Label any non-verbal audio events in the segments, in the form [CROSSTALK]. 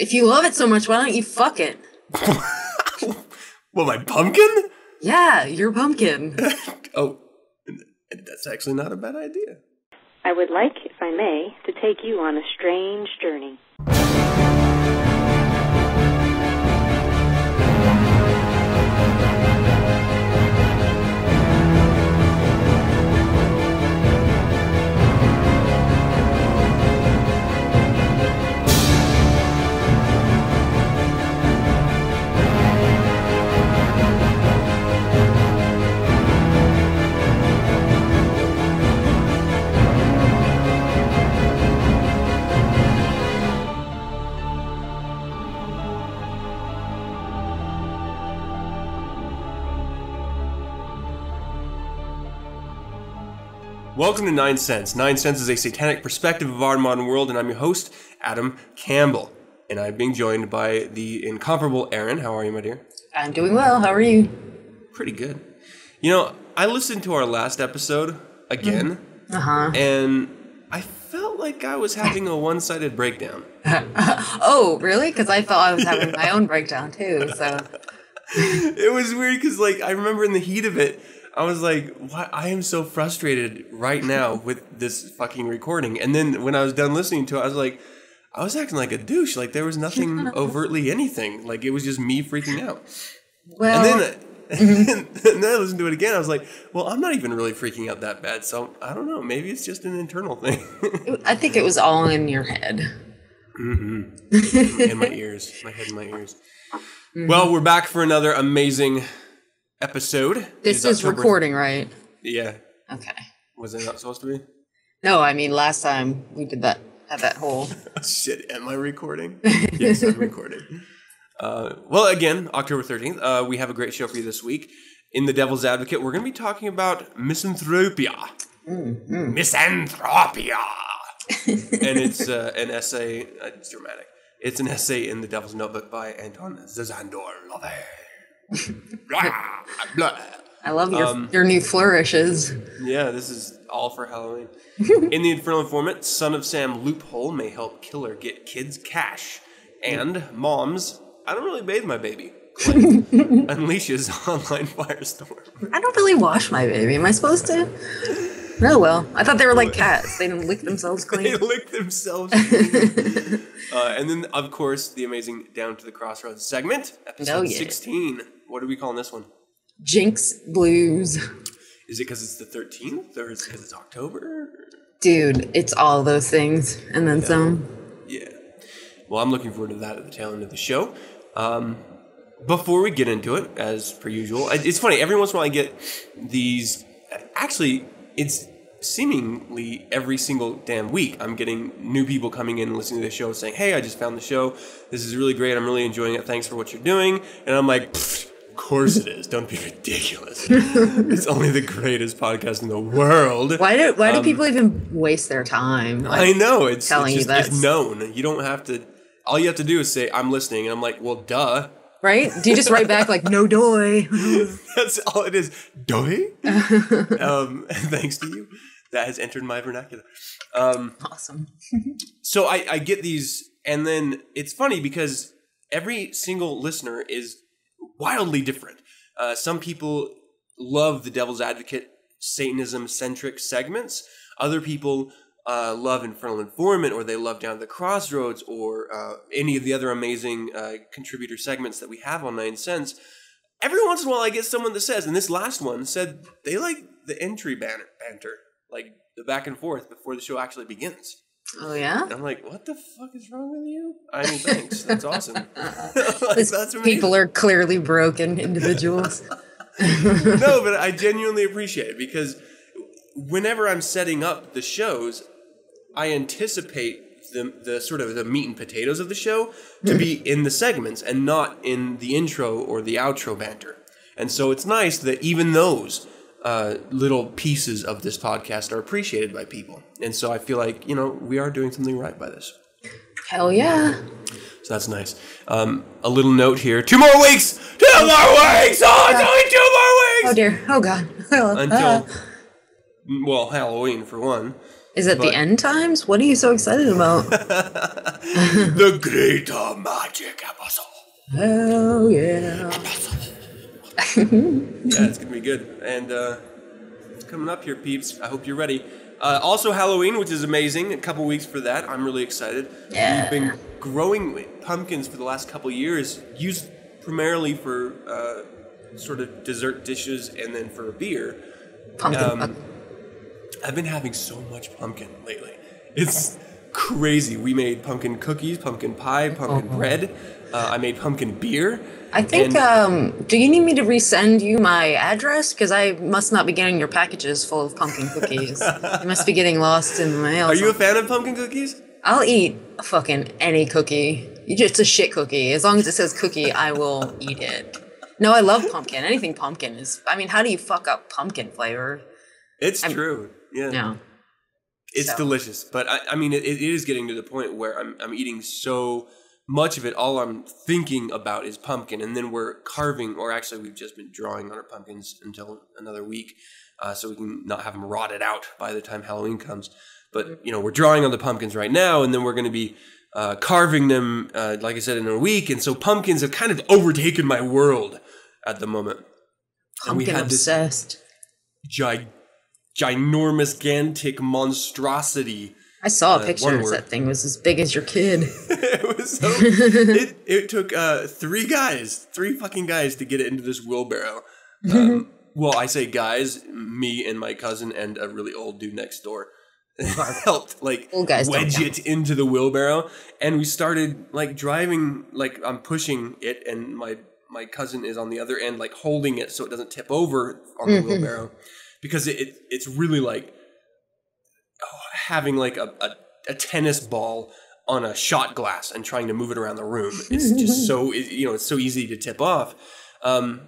If you love it so much, why don't you fuck it? [LAUGHS] Well, my pumpkin? Yeah, you're pumpkin. [LAUGHS] Oh, that's actually not a bad idea. I would like, if I may, to take you on a strange journey. Welcome to 9sense. Nine Cents is a satanic perspective of our modern world, and I'm your host, Adam Campbell. And I'm being joined by the incomparable Aaron. How are you, my dear? I'm doing well. How are you? Pretty good. You know, I listened to our last episode again, Uh huh. and I felt like I was having a one sided breakdown. [LAUGHS] Oh, really? Because I felt I was having my [LAUGHS] own breakdown too. So It was weird because, like, I remember in the heat of it, I was like, "What? I am so frustrated right now [LAUGHS] with this fucking recording." And then when I was done listening to it, I was like, I was acting like a douche. Like there was nothing [LAUGHS] overtly anything. Like it was just me freaking out. well, [LAUGHS] And mm-hmm. then, and then I listened to it again. I was like, "Well, I'm not even really freaking out that bad." So I don't know. Maybe it's just an internal thing I think it was all in your head. Mm-hmm. in my ears, my head, and my ears. Mm-hmm. Well, we're back for another amazing episode. This is October- recording, right? Yeah. Okay. Was it not supposed to be? No, I mean last time we did that had that whole [LAUGHS] Shit, am I recording? [LAUGHS] yes, I'm recording. Uh, well, again, October 13th, uh, we have a great show for you this week. In The Devil's Advocate, we're going to be talking about misanthropia. Misanthropia! [LAUGHS] and it's uh, an essay, uh, it's dramatic. It's an essay in The Devil's Notebook by Anton Szandor LaVey. [LAUGHS] I love your Um, your new flourishes. Yeah, this is all for Halloween. [LAUGHS] In the Infernal Informant, Son of Sam loophole may help killer get kids cash. And moms, I don't really bathe my baby. [LAUGHS] unleashes online firestorm. I don't really wash my baby. Am I supposed to? Oh well. I thought they were like cats. They didn't lick themselves clean. They lick themselves. clean. uh, and then, of course, the amazing Down to the Crossroads segment, episode Oh, yeah. 16. What are we calling this one? Jinx blues. Is it because it's the 13th or is it because it's October? Dude, it's all those things and then some. Yeah. Well, I'm looking forward to that at the tail end of the show. Um, before we get into it, as per usual, it's funny. Every once in a while, I get these. Actually, it's seemingly every single damn week. I'm getting new people coming in and listening to the show, saying, "Hey, I just found the show. This is really great. I'm really enjoying it. Thanks for what you're doing." And I'm like. "Pfft, course it is. Don't be ridiculous. it's only the greatest podcast in the world. Why do why do people even waste their time? Like, Um, I know it's, telling it's you just it's known. You don't have to. All you have to do is say I'm listening, and I'm like, well, duh. right? Do you just write back like no doy? [LAUGHS] That's all it is. Doy. [LAUGHS] um, thanks to you, that has entered my vernacular. Um, awesome. so I, I get these, and then it's funny because every single listener is wildly different. Uh, some people love the Devil's Advocate Satanism centric segments. Other people uh, love Infernal Informant, or they love Down the Crossroads, or uh, any of the other amazing uh, contributor segments that we have on 9sense. Every once in a while, I get someone that says, and this last one said they like the entry banter, like the back and forth before the show actually begins. Oh yeah. I'm like, what the fuck is wrong with you? I mean, thanks. That's awesome. [LAUGHS] [LAUGHS] Like, that's people are clearly broken individuals. [LAUGHS] no, but I genuinely appreciate it because whenever I'm setting up the shows, I anticipate the, the sort of the meat and potatoes of the show to be in the segments and not in the intro or the outro banter. And so it's nice that even those uh, little pieces of this podcast are appreciated by people. And so I feel like, you know, we are doing something right by this. Hell yeah. So that's nice. Um, a little note here. Two more weeks! Two more weeks! Oh, it's only two more weeks! Oh dear. Oh god. [LAUGHS] Until, well, Halloween for one. Is it But- the end times? What are you so excited about? [LAUGHS] the greater magic episode. Hell yeah. Yeah, it's gonna be good, and uh, it's coming up here, peeps. I hope you're ready. Uh, also, Halloween, which is amazing. A couple weeks for that. I'm really excited. Yeah. We've been growing pumpkins for the last couple years, used primarily for uh, sort of dessert dishes and then for beer. Pumpkin. Um. I've been having so much pumpkin lately. It's crazy. We made pumpkin cookies, pumpkin pie, pumpkin Uh-huh. bread. Uh, I made pumpkin beer. I think. um, do you need me to resend you my address? Because I must not be getting your packages full of pumpkin cookies. you must be getting lost in the mail. Are you a fan of pumpkin cookies? I'll eat fucking any cookie. Just a shit cookie. As long as it says cookie, I will eat it. No, I love pumpkin. Anything pumpkin is. I mean, how do you fuck up pumpkin flavor? It's I'm- true. Yeah. No. It's So- delicious, but I, I mean, it, it is getting to the point where I'm, I'm eating so much of it. All I'm thinking about is pumpkin, and then we're carving, or actually, we've just been drawing on our pumpkins until another week, uh, so we can not have them rotted out by the time Halloween comes. But you know, we're drawing on the pumpkins right now, and then we're going to be uh, carving them, uh, like I said, in a week. And so pumpkins have kind of overtaken my world at the moment. Pumpkin obsessed. gi- ginormous, gantic monstrosity. I saw a uh, picture. one That thing was as big as your kid. [LAUGHS] it was so [LAUGHS] it, it took uh three guys three fucking guys to get it into this wheelbarrow. [LAUGHS] Um, well i say guys me and my cousin and a really old dude next door helped like wedge it into the wheelbarrow. And we started like driving like i'm pushing it and my my cousin is on the other end like holding it so it doesn't tip over on the wheelbarrow because it, it it's really like oh, having like a, a, a tennis ball on a shot glass and trying to move it around the room. It's just [LAUGHS] so you know it's so easy to tip off. Um,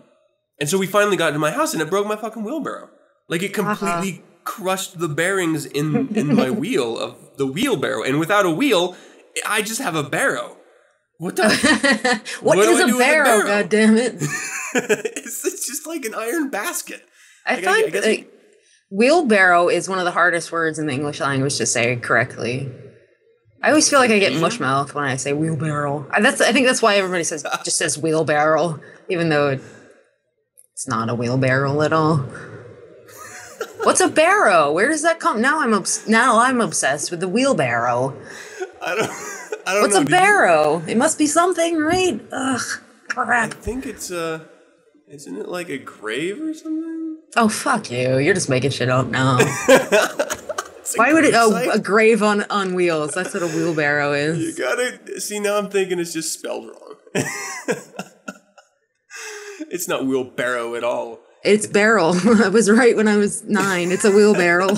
and so we finally got to my house and it broke my fucking wheelbarrow. Like it completely crushed the bearings in in my [LAUGHS] wheel of the wheelbarrow. And without a wheel, I just have a barrow. What the? [LAUGHS] what What is a barrow? barrow? God damn it! it's, it's just like an iron basket. I Like, find I like, wheelbarrow is one of the hardest words in the English language to say correctly. I always feel like I get mush mouth when I say wheelbarrow. I, that's I think that's why everybody says just says wheelbarrow, even though it, it's not a wheelbarrow at all. [LAUGHS] What's a barrow? Where does that come? Now I'm obs- now I'm obsessed with the wheelbarrow. I don't. I don't What's know. a Did you- barrow? It must be something, right? Ugh, crap. I think it's uh, isn't it like a grave or something? Oh fuck you! You're just making shit up now. [LAUGHS] Why would it? Oh, a grave on on wheels. That's what a wheelbarrow is. You gotta see now. I'm thinking it's just spelled wrong. [LAUGHS] it's not wheelbarrow at all. It's barrel. [LAUGHS] I was right when I was nine. It's a wheelbarrow.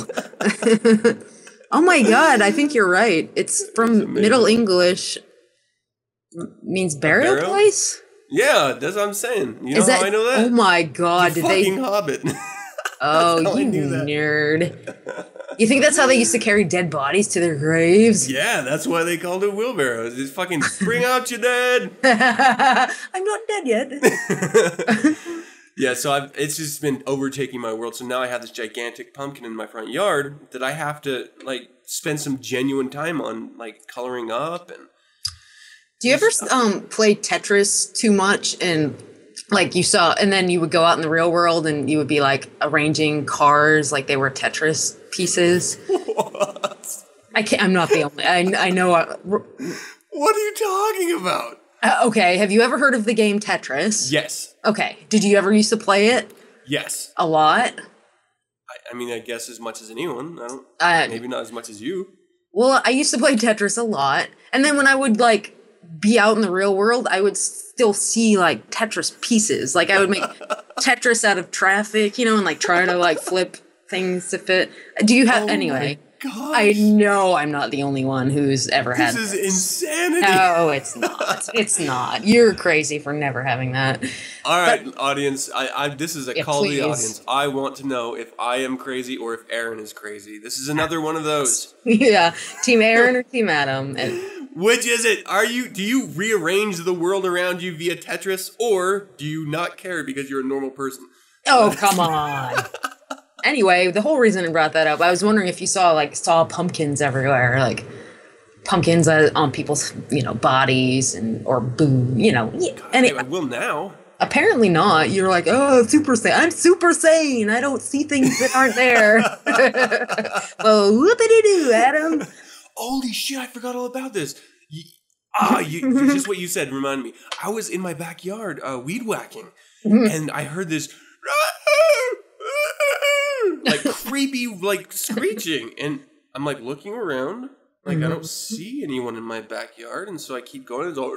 oh my god! I think you're right. It's from. Middle English. Means burial place. Yeah, that's what I'm saying. You know that? how I know that? Oh my god! The Did they? fucking Hobbit. [LAUGHS] Oh, you knew nerd! [LAUGHS] You think that's how they used to carry dead bodies to their graves? yeah, that's why they called it wheelbarrows. It's fucking bring [LAUGHS] out your dead. I'm not dead yet. Yeah, so I've, it's just been overtaking my world. So now I have this gigantic pumpkin in my front yard that I have to like spend some genuine time on, like coloring up and. Do you ever um play Tetris too much and like you saw and then you would go out in the real world and you would be like arranging cars like they were Tetris pieces? [LAUGHS] I can't I'm not the only I I know uh, r- What are you talking about? uh, okay, have you ever heard of the game Tetris? Yes, Okay. Did you ever used to play it yes. a lot? I, I mean, I guess as much as anyone. I don't. Uh, Maybe not as much as you. Well, I used to play Tetris a lot. And then when I would like be out in the real world, I would still see like Tetris pieces. Like I would make [LAUGHS] Tetris out of traffic, you know, and like try to like flip things to fit. Do you have oh anyway? God, I know I'm not the only one who's ever had this is insanity. No, it's [LAUGHS] not. It's not. You're crazy for never having that. All right, audience. I, I this is a Yeah, call to the audience. I want to know if I am crazy or if Aaron is crazy. This is another one of those. [LAUGHS] yeah. Team Aaron or Team Adam? And Which is it? Are you do you rearrange the world around you via Tetris or do you not care because you're a normal person? oh, come on. [LAUGHS] anyway, the whole reason I brought that up, I was wondering if you saw like saw pumpkins everywhere, like pumpkins on people's you know bodies and or boo, you know. And it, I will now. apparently not. You're like, oh, super sane. I'm super sane. I don't see things that aren't there. [LAUGHS] [LAUGHS] well, whoopity doo, Adam. Holy shit! I forgot all about this. You, ah, you, [LAUGHS] just what you said reminded me. I was in my backyard uh, weed whacking, [LAUGHS] and I heard this like creepy like screeching, and I'm like looking around, like I don't [LAUGHS] see anyone in my backyard, and so I keep going. It's all.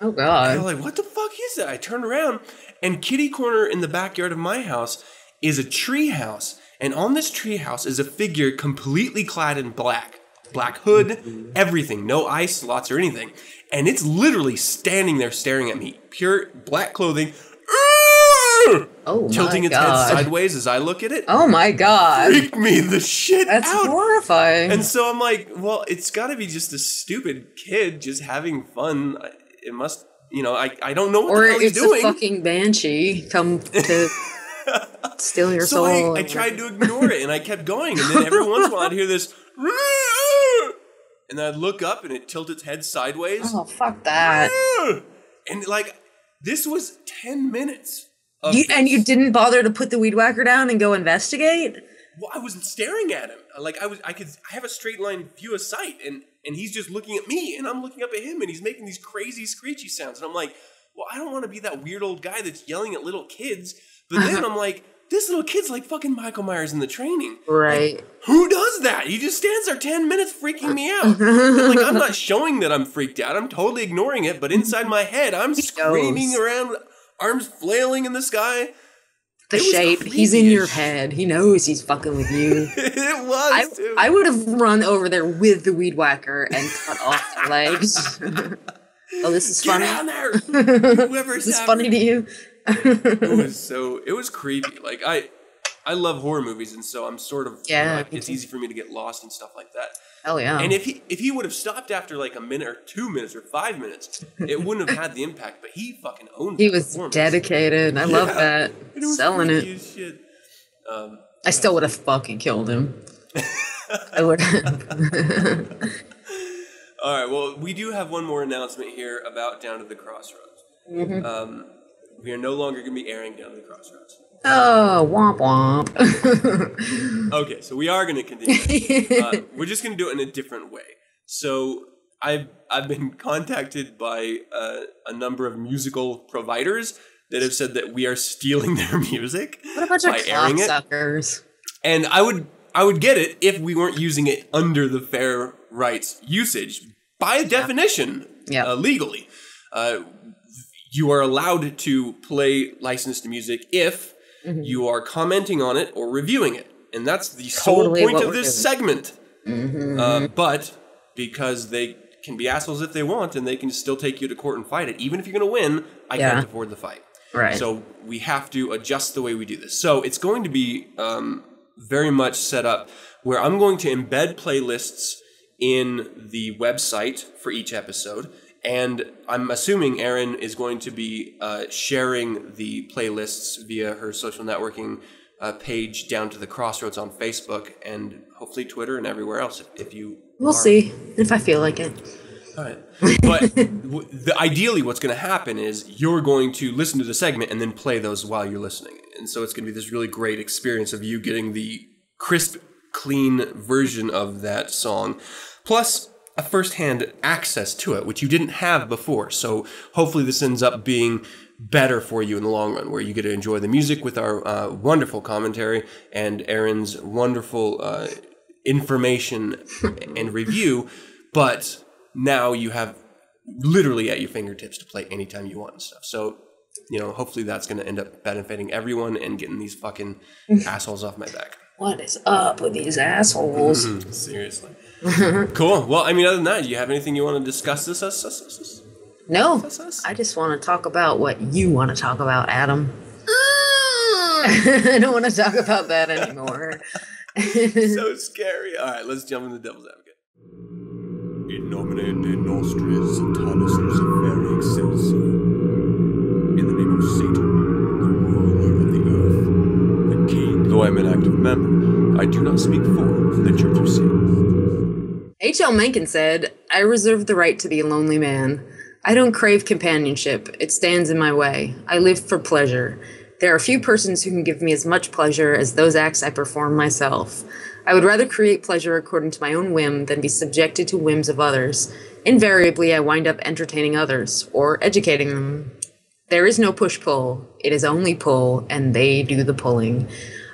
Oh I'm God. like, what the fuck is that? I turn around, and kitty corner in the backyard of my house is a tree house, and on this tree house is a figure completely clad in black, black hood, everything, no eye slots or anything, and it's literally standing there staring at me, pure black clothing, Oh tilting its head sideways as I look at it. Oh my God. Freak me the shit That's out. horrifying. And so I'm like, well, it's got to be just a stupid kid just having fun. It must, you know, I, I don't know what or the hell he's it's doing. a fucking banshee come to [LAUGHS] steal your so soul. I, I tried to ignore it and I kept going. And then every once in a while I'd hear this, and then I'd look up and it tilt its head sideways. Oh fuck that! And like, this was 10 minutes. Of You, and you didn't bother to put the weed whacker down and go investigate. Well, I was staring at him. Like I was, I could, I have a straight line view of sight, and and he's just looking at me, and I'm looking up at him, and he's making these crazy screechy sounds, and I'm like, well, I don't want to be that weird old guy that's yelling at little kids. But then uh-huh. I'm like, this little kid's like fucking Michael Myers in the training. Right. Who does that? He just stands there 10 minutes freaking me out. And, [LAUGHS] like, I'm not showing that I'm freaked out. I'm totally ignoring it, but inside my head, I'm screaming knows. around, arms flailing in the sky. The It shape. He's in your head. He knows he's fucking with you. [LAUGHS] it was, I. I would have run over there with the weed whacker and cut off the legs. [LAUGHS] oh, this is Get funny. down there! Whoever's Is this funny to you? It was [LAUGHS] so it was creepy. Like I I love horror movies and so I'm sort of Yeah, like, it's easy for me to get lost and stuff like that. Oh yeah. And if he if he would have stopped after like a minute or two minutes or five minutes, it wouldn't have had the impact. But he fucking owned. he was dedicated. I love that. [LAUGHS] It Selling it. Um, I still would have fucking killed him. I would [LAUGHS] all right. Well, we do have one more announcement here about Down to the Crossroads. Mm-hmm. Um, we are no longer going to be airing Down the Crossroads. oh, womp womp. [LAUGHS] Okay, so we are going to continue. [LAUGHS] uh, we're just going to do it in a different way. So I've I've been [LAUGHS] contacted by uh, a number of musical providers that have said that we are stealing their music what a bunch of by airing it, cocksuckers. and I would I would get it if we weren't using it under the fair rights usage by definition, Yeah. Uh, legally. Uh, you are allowed to play licensed music if Mm-hmm. you are commenting on it or reviewing it. And that's the sole point of this doing. segment. Mm-hmm. Uh, but because they can be assholes if they want and they can still take you to court and fight it, even if you're going to win, I Yeah. can't afford the fight. Right. So we have to adjust the way we do this. So it's going to be um, very much set up where I'm going to embed playlists in the website for each episode. And I'm assuming Erin is going to be uh, sharing the playlists via her social networking uh, page down to the crossroads on Facebook and hopefully Twitter and everywhere else if, if you. We'll are. see if I feel like it. All right. But [LAUGHS] w- the, ideally, what's going to happen is you're going to listen to the segment and then play those while you're listening. And so it's going to be this really great experience of you getting the crisp, clean version of that song, plus a first-hand access to it, which you didn't have before. So hopefully, this ends up being better for you in the long run, where you get to enjoy the music with our uh, wonderful commentary and Aaron's wonderful uh, information [LAUGHS] and review, but now you have literally at your fingertips to play anytime you want and stuff. So, you know, hopefully that's going to end up benefiting everyone and getting these fucking [LAUGHS] assholes off my back. What is up with these assholes? [LAUGHS] Seriously. [LAUGHS] cool. Well, I mean, other than that, do you have anything you want to discuss this? us, us, us, us? No, us? I just want to talk about what you want to talk about, Adam. [LAUGHS] I don't want to talk about that anymore. [LAUGHS] so scary. All right, let's jump into Devil's Advocate. In nomine de nostris salus Luciferi excelsior. In the name of Satan, the ruler of the earth, the king. Though I am an active member. I do not speak for the Church of Satan. H.L. Mencken said, I reserve the right to be a lonely man. I don't crave companionship. It stands in my way. I live for pleasure. There are few persons who can give me as much pleasure as those acts I perform myself. I would rather create pleasure according to my own whim than be subjected to whims of others. Invariably, I wind up entertaining others or educating them. There is no push pull, it is only pull, and they do the pulling.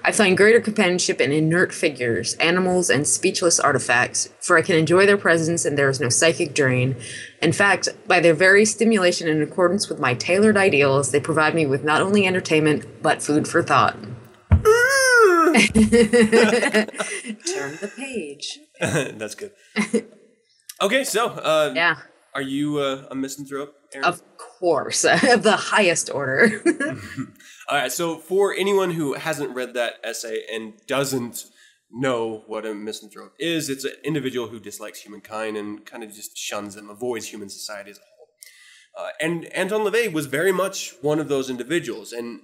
I find greater companionship in inert figures, animals, and speechless artifacts, for I can enjoy their presence and there is no psychic drain. In fact, by their very stimulation in accordance with my tailored ideals, they provide me with not only entertainment, but food for thought. [LAUGHS] Turn the page. [LAUGHS] That's good. Okay, so uh, Yeah, are you uh, a misanthrope? Aaron? of course, [LAUGHS] of the highest order. [LAUGHS] [LAUGHS] All right, so for anyone who hasn't read that essay and doesn't know what a misanthrope is, it's an individual who dislikes humankind and kind of just shuns them, avoids human society as a whole. Uh, and Anton LaVey was very much one of those individuals, and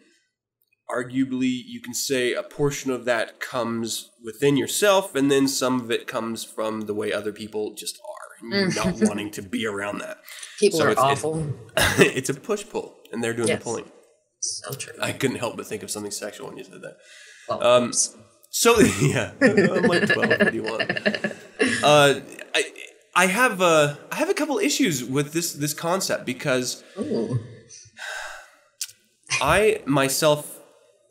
arguably you can say a portion of that comes within yourself, and then some of it comes from the way other people just are, not [LAUGHS] wanting to be around that. People So are it's- it's- awful. [LAUGHS] it's a push pull, and they're doing Yes. the pulling. so true. I couldn't help but think of something sexual when you said that. Well, Um. So [LAUGHS] yeah, I'm like twelve. What do you want? Uh, I I have uh, I have a couple issues with this this concept because Ooh. I myself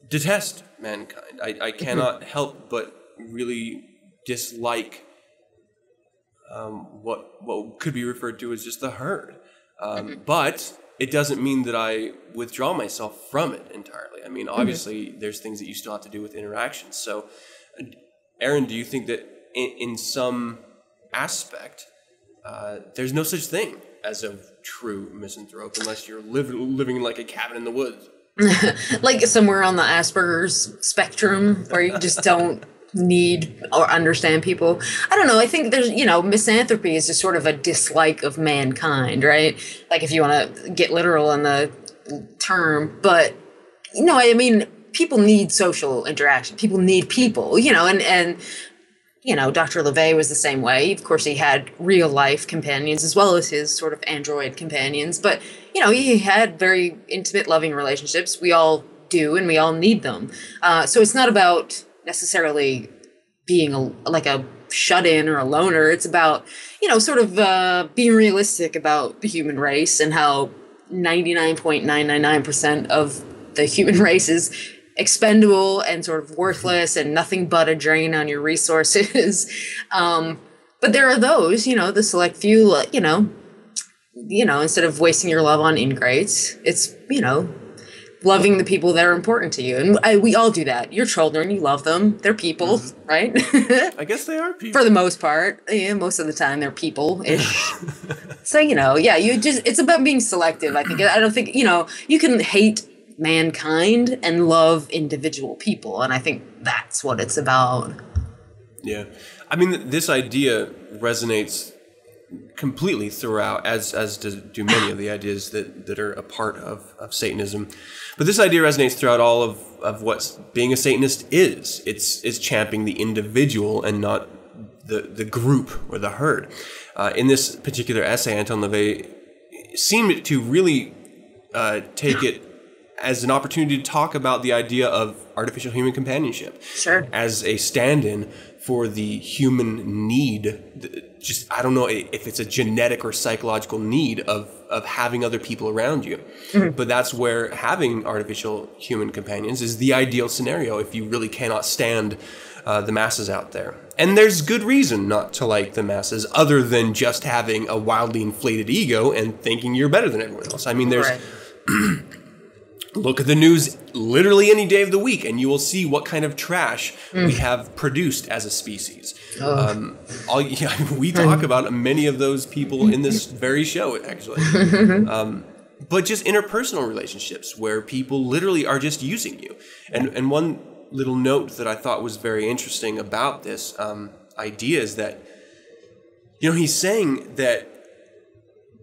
detest mankind. I, I cannot help but really dislike um, what what could be referred to as just the herd. Um, But it doesn't mean that I withdraw myself from it entirely. I mean, obviously, there's things that you still have to do with interactions. So, Aaron, do you think that in, in some aspect, uh, there's no such thing as a true misanthrope unless you're liv- living like a cabin in the woods? [LAUGHS] like somewhere on the Asperger's spectrum where you just don't need or understand people. I don't know. I think there's, you know, misanthropy is just sort of a dislike of mankind, right? Like if you want to get literal in the term, but you know, I mean, people need social interaction. People need people, you know, and and you know, Dr. LaVey was the same way. Of course, he had real life companions as well as his sort of android companions, but you know, he had very intimate, loving relationships. We all do, and we all need them. Uh, so it's not about necessarily being a, like a shut in or a loner. It's about, you know, sort of uh, being realistic about the human race and how 99.999% of the human [LAUGHS] race is expendable and sort of worthless and nothing but a drain on your resources. [LAUGHS] um, but there are those, you know, the select few, you know, you know, instead of wasting your love on ingrates, it's, you know, loving the people that are important to you. And I, we all do that. Your children, you love them. They're people, mm-hmm. right? I guess they are people. For the most part. Yeah, most of the time they're people ish. [LAUGHS] so, you know, yeah, you just, it's about being selective. I think, I don't think, you know, you can hate mankind and love individual people. And I think that's what it's about. Yeah, I mean, this idea resonates completely throughout, as as do, do many of the ideas that, that are a part of, of Satanism. But this idea resonates throughout all of, of what being a Satanist is. It's it's championing the individual and not the the group or the herd. Uh, in this particular essay, Anton LaVey seemed to really uh, take it as an opportunity to talk about the idea of artificial human companionship Sure. as a stand-in for the human need just i don't know if it's a genetic or psychological need of of having other people around you. But that's where having artificial human companions is the ideal scenario if you really cannot stand uh, the masses out there. And there's good reason not to like the masses other than just having a wildly inflated ego and thinking you're better than everyone else. I mean there's Right. [CLEARS THROAT] look at the news literally any day of the week and you will see what kind of trash we have produced as a species. Um, all, [LAUGHS] yeah, we talk about many of those people in this very show actually. [LAUGHS] Um, but just interpersonal relationships where people literally are just using you. And, and one little note that i thought was very interesting about this um, idea is that you know he's saying that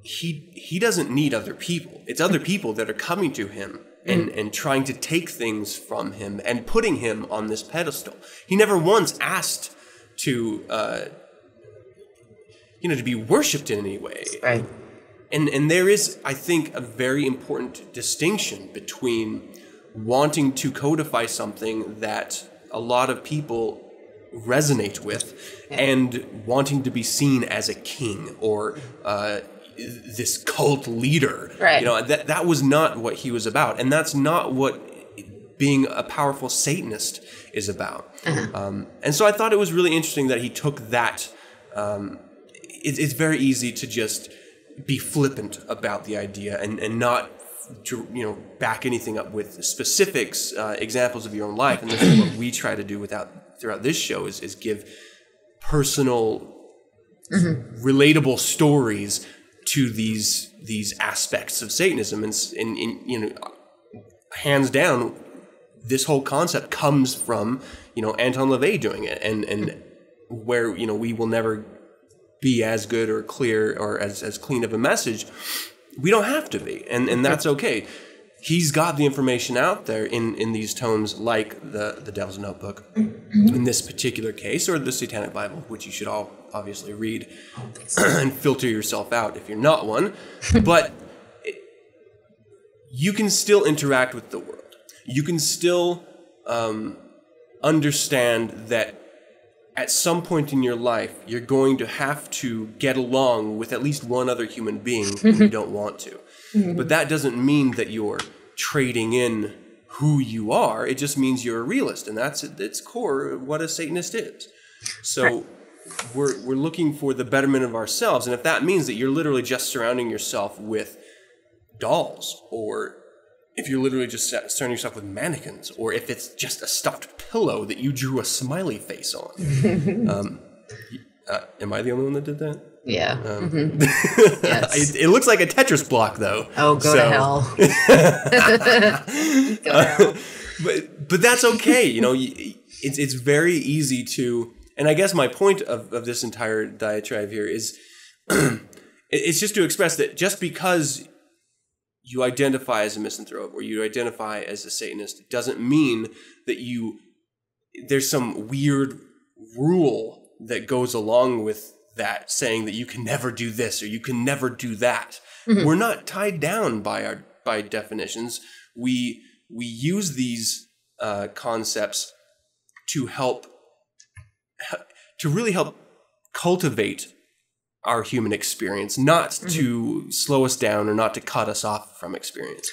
he he doesn't need other people. It's other people that are coming to him and and trying to take things from him and putting him on this pedestal. He never once asked to uh, you know to be worshipped in any way. Right. And and there is I think a very important distinction between wanting to codify something that a lot of people resonate with and wanting to be seen as a king or uh, this cult leader. Right. You know, that that was not what he was about, and that's not what being a powerful Satanist is about. Um, and so I thought it was really interesting that he took that. Um, it, it's very easy to just be flippant about the idea and, and not to, you know back anything up with specifics uh, examples of your own life and this is what we try to do without throughout this show is, is give personal relatable stories to these these aspects of satanism. And, and, and you know hands down this whole concept comes from you know Anton LaVey doing it. And and where you know we will never be as good or clear or as, as clean of a message we don't have to be. And and that's okay. He's got the information out there in in these tomes like the the devil's notebook in this particular case or the satanic bible which you should all obviously read [CLEARS THROAT] and filter yourself out if you're not one [LAUGHS] but you can still interact with the world. You can still um, understand that at some point in your life, you're going to have to get along with at least one other human being when you [LAUGHS] don't want to. But that doesn't mean that you're trading in who you are. It just means you're a realist, and that's at its core what a Satanist is. So we're we're looking for the betterment of ourselves, and if that means that you're literally just surrounding yourself with dolls, or if you're literally just surrounding yourself with mannequins, or if it's just a stuffed pillow that you drew a smiley face on. [LAUGHS] um, uh, am I the only one that did that? Yeah. Um, Mhm. [LAUGHS] Yes. it, it looks like a Tetris block, though. Oh, [LAUGHS] go to hell. go to hell. but but that's okay. You know, it's it's very easy to, and I guess my point of, of this entire diatribe here is, [CLEARS THROAT] it's just to express that just because you identify as a misanthrope or you identify as a Satanist doesn't mean that you there's some weird rule that goes along with that saying that you can never do this or you can never do that. We're not tied down by our by definitions. We we use these uh, concepts to help [LAUGHS] to really help cultivate our human experience, not to slow us down or not to cut us off from experience.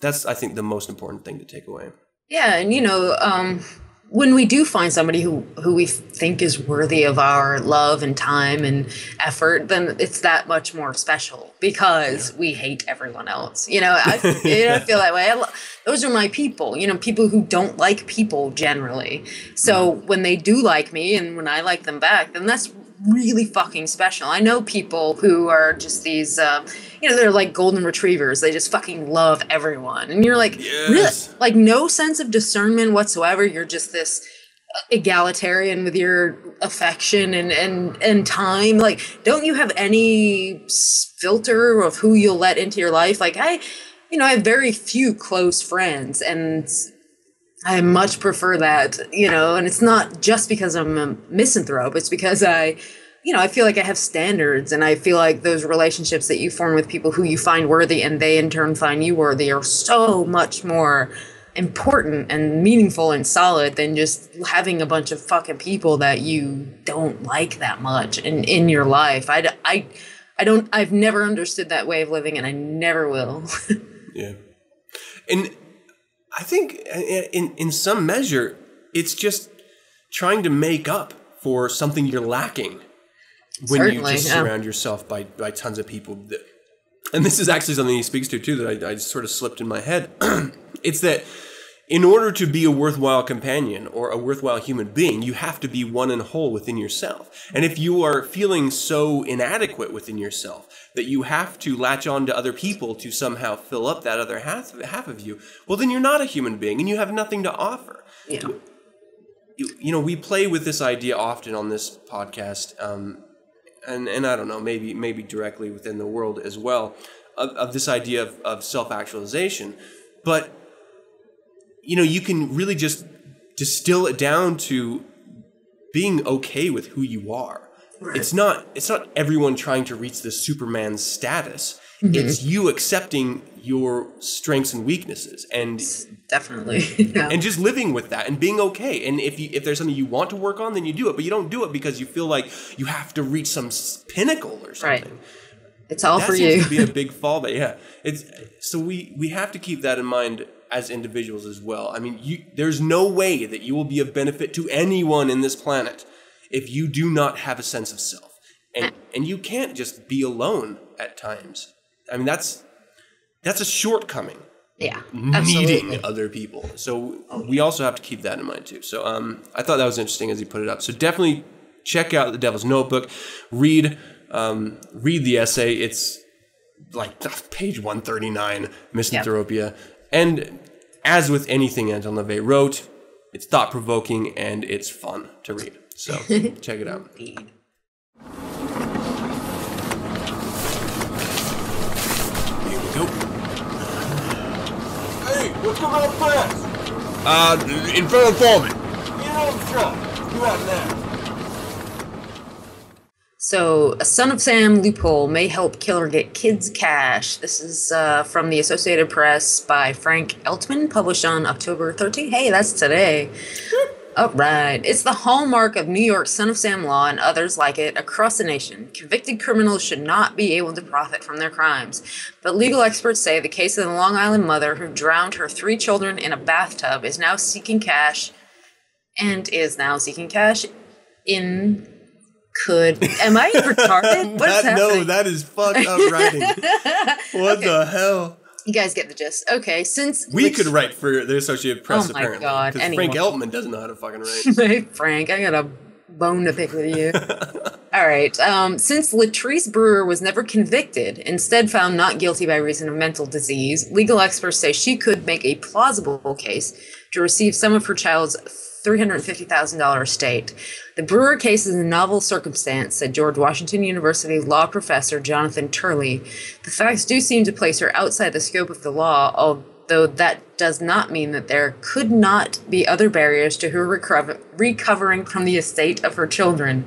That's I think the most important thing to take away. Yeah, and you know, um, when we do find somebody who who we think is worthy of our love and time and effort, then it's that much more special because we hate everyone else. You know, I, [LAUGHS] you know, I feel that way. I, those are my people. You know, people who don't like people generally. So when they do like me and when I like them back, then that's really fucking special. I know people who are just these, uh, you know, they're like golden retrievers. They just fucking love everyone, and you're like, really, like no sense of discernment whatsoever. You're just this egalitarian with your affection and and and time. Like, don't you have any filter of who you'll let into your life? Like, I, you know, I have very few close friends, and I much prefer that, you know, and it's not just because I'm a misanthrope, it's because I, you know, I feel like I have standards and I feel like those relationships that you form with people who you find worthy and they in turn find you worthy are so much more important and meaningful and solid than just having a bunch of fucking people that you don't like that much in, in your life. I I I don't, I've never understood that way of living and I never will. [LAUGHS] Yeah. And I think uh, in in some measure it's just trying to make up for something you're lacking when you just yeah. surround yourself by by tons of people that and this is actually something he speaks to too that I, I sort of slipped in my head. [CLEARS THROAT] it's that in order to be a worthwhile companion or a worthwhile human being, you have to be one and whole within yourself. And if you are feeling so inadequate within yourself that you have to latch on to other people to somehow fill up that other half, half of you, well, then you're not a human being and you have nothing to offer yeah. you, you know, we play with this idea often on this podcast, um, and and I don't know, maybe maybe directly within the world as well, of, of this idea of, of self actualization. But you know, you can really just distill it down to being okay with who you are. It's not it's not everyone trying to reach the Superman status. Mm-hmm. It's you accepting your strengths and weaknesses and Definitely. [LAUGHS] [LAUGHS] yeah. and just living with that and being okay. And if you if there's something you want to work on, then you do it. But you don't do it because you feel like you have to reach some pinnacle or something. Right. it's all That for seems you. to be a [LAUGHS] big fallback. Yeah, it's so we we have to keep that in mind as individuals as well. I mean, you, there's no way that you will be of benefit to anyone in this planet if you do not have a sense of self, and and you can't just be alone at times. I mean, that's that's a shortcoming yeah. Absolutely. needing other people. So we also have to keep that in mind too. So um, I thought that was interesting as he put it up. So definitely check out the Devil's Notebook. Read um, read the essay. It's like [LAUGHS] page one thirty nine, Misanthropia. And as with anything Anton LaVey wrote, it's thought provoking and it's fun to read. So [LAUGHS] check it out. Here we go. Hey, what's going on fast? Uh, in front of the foreman. Get out of the truck. You out now. So, a Son of Sam loophole may help killer get kids cash. This is uh, from the Associated Press by Frank Eltman, published on October 13th. Hey, that's today. [LAUGHS] All right. It's the hallmark of New York's Son of Sam law and others like it across the nation. Convicted criminals should not be able to profit from their crimes. But legal experts say the case of the Long Island mother who drowned her three children in a bathtub is now seeking cash and is now seeking cash in could am I [LAUGHS] retarded? What's That- no, that is fucked up writing. [LAUGHS] what the hell? you guys get the gist. Okay, since We which- could write for the Associated Press Oh my apparently. God, Frank. Eltman doesn't know how to fucking write. [LAUGHS] Hey, Frank, I got a bone to pick with you. All right. Um, since Leatrice Brewer was never convicted, instead found not guilty by reason of mental disease, legal experts say she could make a plausible case to receive some of her child's $350,000 estate. The Brewer case is a novel circumstance, said George Washington University law professor Jonathan Turley. The facts do seem to place her outside the scope of the law, although that does not mean that there could not be other barriers to her recover- recovering from the estate of her children.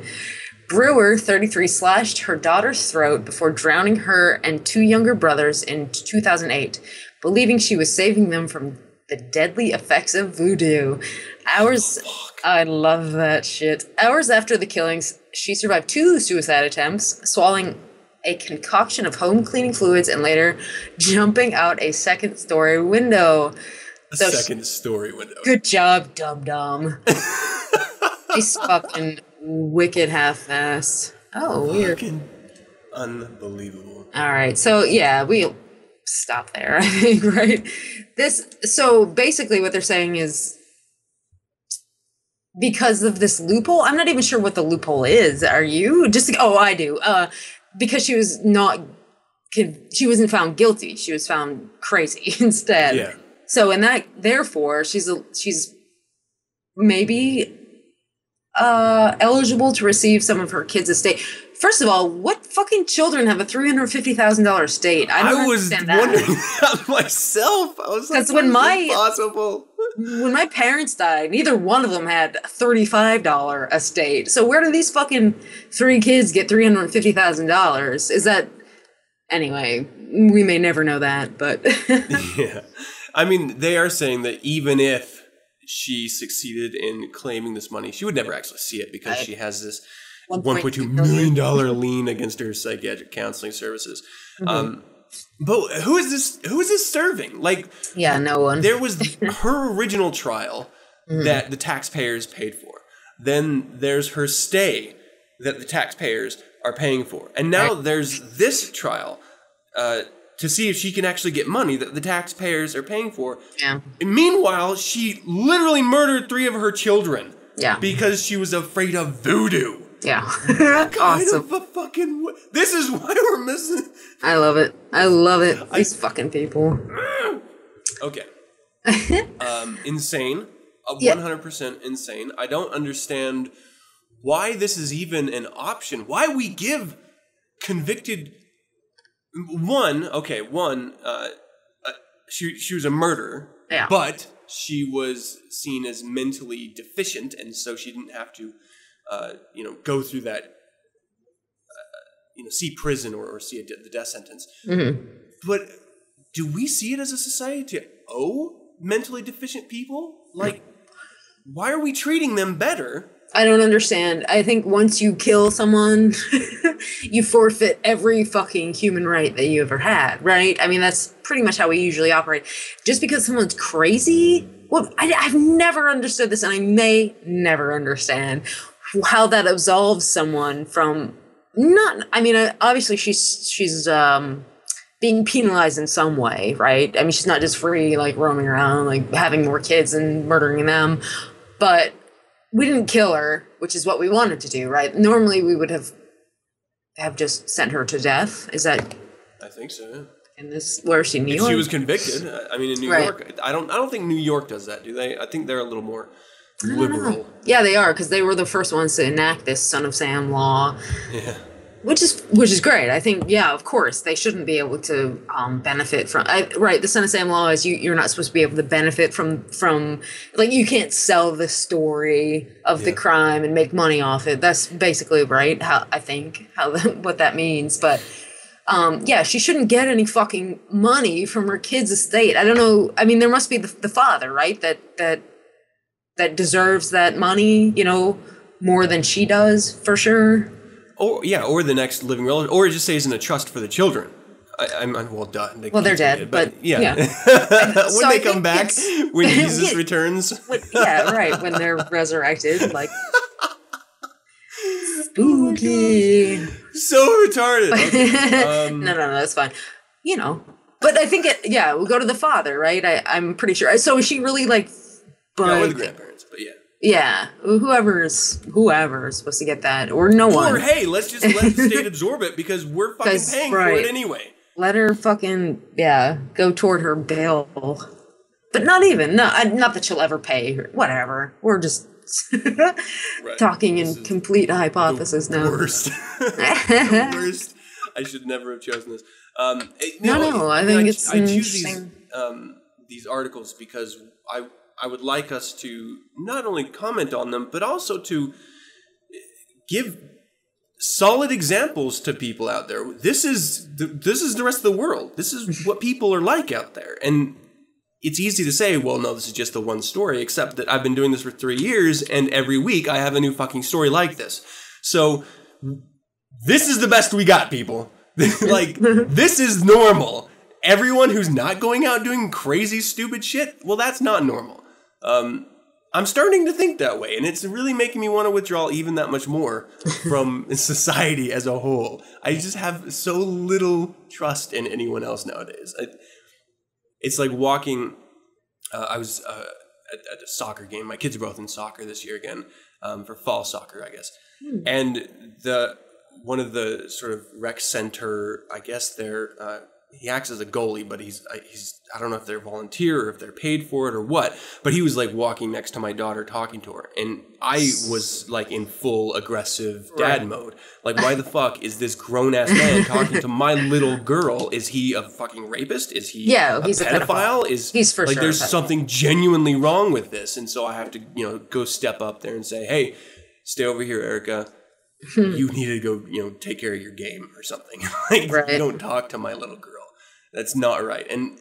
Brewer, 33, slashed her daughter's throat before drowning her and two younger brothers in 2008, believing she was saving them from the deadly effects of voodoo. Hours, I love that shit. Hours after the killings, she survived two suicide attempts, swallowing a concoction of home cleaning fluids and later jumping out a second story window. A So- second story window. Good job, dum dum. [LAUGHS] She's fucking wicked half assed. Oh, weird. Fucking unbelievable. All right. So yeah, we'll stop there, [LAUGHS] I think, right? This so basically what they're saying is because of this loophole, I'm not even sure what the loophole is. Are you? Just oh, I do. Uh because she was not she wasn't found guilty. She was found crazy [LAUGHS] instead. Yeah. So in that therefore she's a she's maybe uh eligible to receive some of her kids' estate. First of all, what fucking children have a three hundred fifty thousand dollar estate? I don't I was that. wondering [LAUGHS] that myself. I was like, That's when "How is this my- possible. when my parents died, neither one of them had a thirty-five dollar estate. So where do these fucking three kids get three hundred fifty thousand dollars? Is that anyway? We may never know that, but [LAUGHS] Yeah. I mean, they are saying that even if she succeeded in claiming this money, she would never actually see it because she has this $1.2 million lien against her psychiatric counseling services. Mm-hmm. Um, but who is this? Who is this serving? Like, yeah, no one. there was [LAUGHS] her original trial Mm-hmm. that the taxpayers paid for. Then there's her stay that the taxpayers are paying for. And now Right. there's this trial uh, to see if she can actually get money that the taxpayers are paying for. yeah, And meanwhile, she literally murdered three of her children yeah, because she was afraid of voodoo. Yeah. [LAUGHS] Kind awesome. of a fucking. w- This is why we're missing. I love it. I love it. These fucking people. Okay. [LAUGHS] um, insane. Uh, Yeah. 100% insane. I don't understand why this is even an option. Why we give convicted. One, okay, one, uh, uh, she, she was a murderer. Yeah. But she was seen as mentally deficient, and so she didn't have to, uh, you know, go through that, uh, you know, see prison or, or see a de- the death sentence. But do we see it as a society to owe mentally deficient people? Like, why are we treating them better? I don't understand. I think once you kill someone, [LAUGHS] you forfeit every fucking human right that you ever had, right? I mean, that's pretty much how we usually operate. Just because someone's crazy, well, I, I've never understood this, and I may never understand how that absolves someone from not. I mean, uh, obviously she's she's um being penalized in some way, right? I mean, she's not just free, like roaming around, like having more kids and murdering them, but we didn't kill her, which is what we wanted to do, right? Normally, we would have have just sent her to death. Is that I think so. Yeah. in this? where she? New If York. she was convicted, I mean, in New Right. York, I don't. I don't think New York does that, do they? I think they're a little more liberal. yeah, they are because they were the first ones to enact this "Son of Sam" law, Yeah. which is which is great. I think, yeah, of course, they shouldn't be able to um, benefit from. I, right, the "Son of Sam" law is you you're not supposed to be able to benefit from from like you can't sell the story of the crime and make money off it. That's basically right. How I think how [LAUGHS] what that means, but. um, yeah, she shouldn't get any fucking money from her kid's estate. I don't know. I mean, there must be the, the father, right? That that that deserves that money, you know, more than she does for sure. Or yeah, or the next living relative, or it just stays in a trust for the children. I, I'm, I'm well done. They Well, they're dead, it, but, yeah. yeah. [LAUGHS] when So I they come back, [LAUGHS] when [LAUGHS] Jesus Yeah. returns, But yeah, right. When they're resurrected, like spooky. so retarded. Okay. Um, no, no, no, that's fine. You know, but I think it. Yeah, we'll go to the father, right? I, I'm pretty sure. So is she really like? Yeah, or the grandparents, but yeah. yeah, whoever's whoever's supposed to get that, or no one. Or hey, let's just let the state [LAUGHS] absorb it because we're fucking paying for it anyway. Let her fucking yeah go toward her bail, but not even. No, not that she'll ever pay. Her. Whatever. We're just [LAUGHS] talking in This is complete hypothesis the now. Worst. [LAUGHS] the worst. I should never have chosen this. Um, it- No, no, I think it's I choose these um, these articles because I I would like us to not only comment on them but also to give solid examples to people out there. This is the, this is the rest of the world. This is what people are like out there, and it's easy to say, well, no, this is just the one story, except that I've been doing this for three years, and every week I have a new fucking story like this. So this is the best we got, people. [LAUGHS] like, this is normal. Everyone who's not going out doing crazy, stupid shit, well, that's not normal. Um, I'm starting to think that way, and it's really making me want to withdraw even that much more [LAUGHS] from society as a whole. I just have so little trust in anyone else nowadays. I, it's like walking. Uh, I was uh, at, at a soccer game. My kids are both in soccer this year again um, for fall soccer, I guess. And the one of the sort of rec center, I guess they're uh, he acts as a goalie, but he's I- he's I don't know if they're volunteer or if they're paid for it or what. But he was like walking next to my daughter, talking to her, and I was like in full aggressive dad Right. mode. Like, why the [LAUGHS] fuck is this grown ass man talking to my little girl? Is he a fucking rapist? Is he Yeah, a he's a pedophile? pedophile. Is He's for like sure there's something genuinely wrong with this, and so I have to you know go step up there and say, hey, stay over here, Erica. Hmm. you need to go, you know, take care of your game or something. [LAUGHS] like, Right. don't talk to my little girl. That's not right. And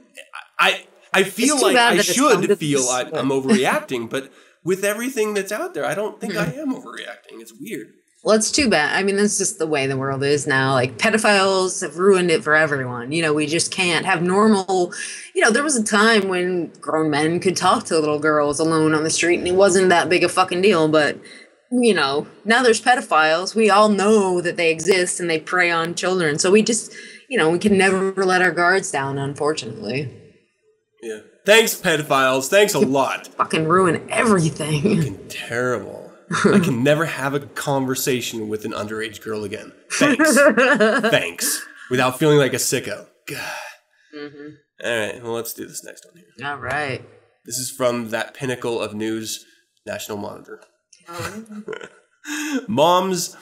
I, I feel like I should feel I, I'm [LAUGHS] overreacting, but with everything that's out there, I don't think I mm-hmm. am overreacting. It's weird. Well, it's too bad. I mean, that's just the way the world is now. Like pedophiles have ruined it for everyone. You know, we just can't have normal. You know, there was a time when grown men could talk to little girls alone on the street, and it wasn't that big a fucking deal. But you know, now there's pedophiles. We all know that they exist and they prey on children. So we just, you know, we can never let our guards down. Unfortunately, Yeah. Thanks, pedophiles. Thanks a lot. fucking ruin everything. [LAUGHS] Terrible. I can never have a conversation with an underage girl again. Thanks. [LAUGHS] Thanks. Without feeling like a sicko. God. Mm-hmm. All right. Well, let's do this next one here. all right. This is from that pinnacle of news, National Monitor. [LAUGHS] Mom's,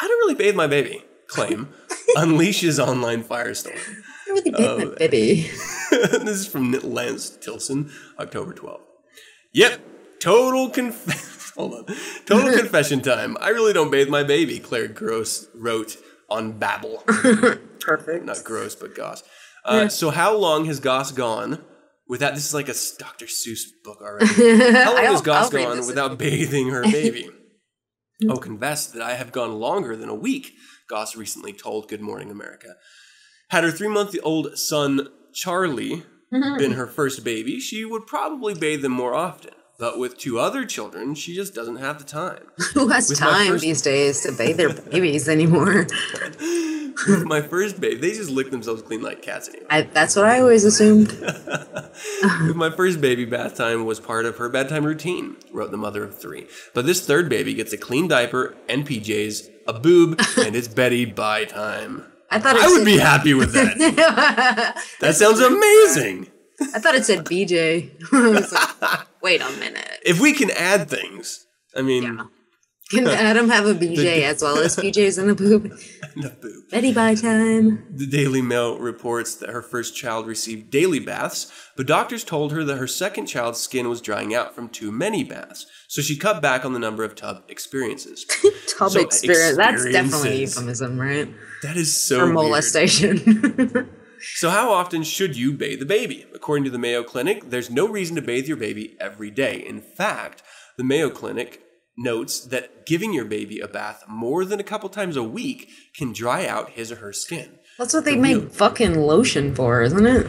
I don't really bathe my baby. Claim unleashes online firestorm. Really bit my baby. this is from Lance Tilson, October 12th. Yep. Total conf- [LAUGHS] Hold on. Total [LAUGHS] confession time. I really don't bathe my baby, Claire Gross wrote on Babble. [LAUGHS] Perfect. Not gross, but Goss. Uh, So how long has Goss gone without? This is like a Dr. Seuss book already. How long has Goss I'll gone without bathing her baby? oh, confess that I have gone longer than a week. Goss recently told Good Morning America. Had her three-month-old son Charlie mm-hmm. been her first baby, she would probably bathe him more often. But with two other children, she just doesn't have the time. [LAUGHS] Who has With time first- these days to bathe their babies anymore? [LAUGHS] With my first baby, they just lick themselves clean like cats anyway. I, that's what I always assumed. [LAUGHS] With my first baby, bath time was part of her bedtime routine, wrote the mother of three. But this third baby gets a clean diaper and PJs, a boob, and it's Betty bye time. I thought it I would be happy with that. That sounds amazing. I thought it said BJ. [LAUGHS] Like, [LAUGHS] Wait a minute. If we can add things, I mean, Yeah. Can Adam have a BJ [LAUGHS] as well as PJs and a boob? the boob. Betty by time. The Daily Mail reports that her first child received daily baths, but doctors told her that her second child's skin was drying out from too many baths, so she cut back on the number of tub experiences. Tub So, experience. That's definitely euphemism, right? That is so For molestation. So, how often should you bathe the baby? According to the Mayo Clinic, there's no reason to bathe your baby every day. In fact, the Mayo Clinic notes that giving your baby a bath more than a couple times a week can dry out his or her skin. That's what they make fucking lotion for, isn't it?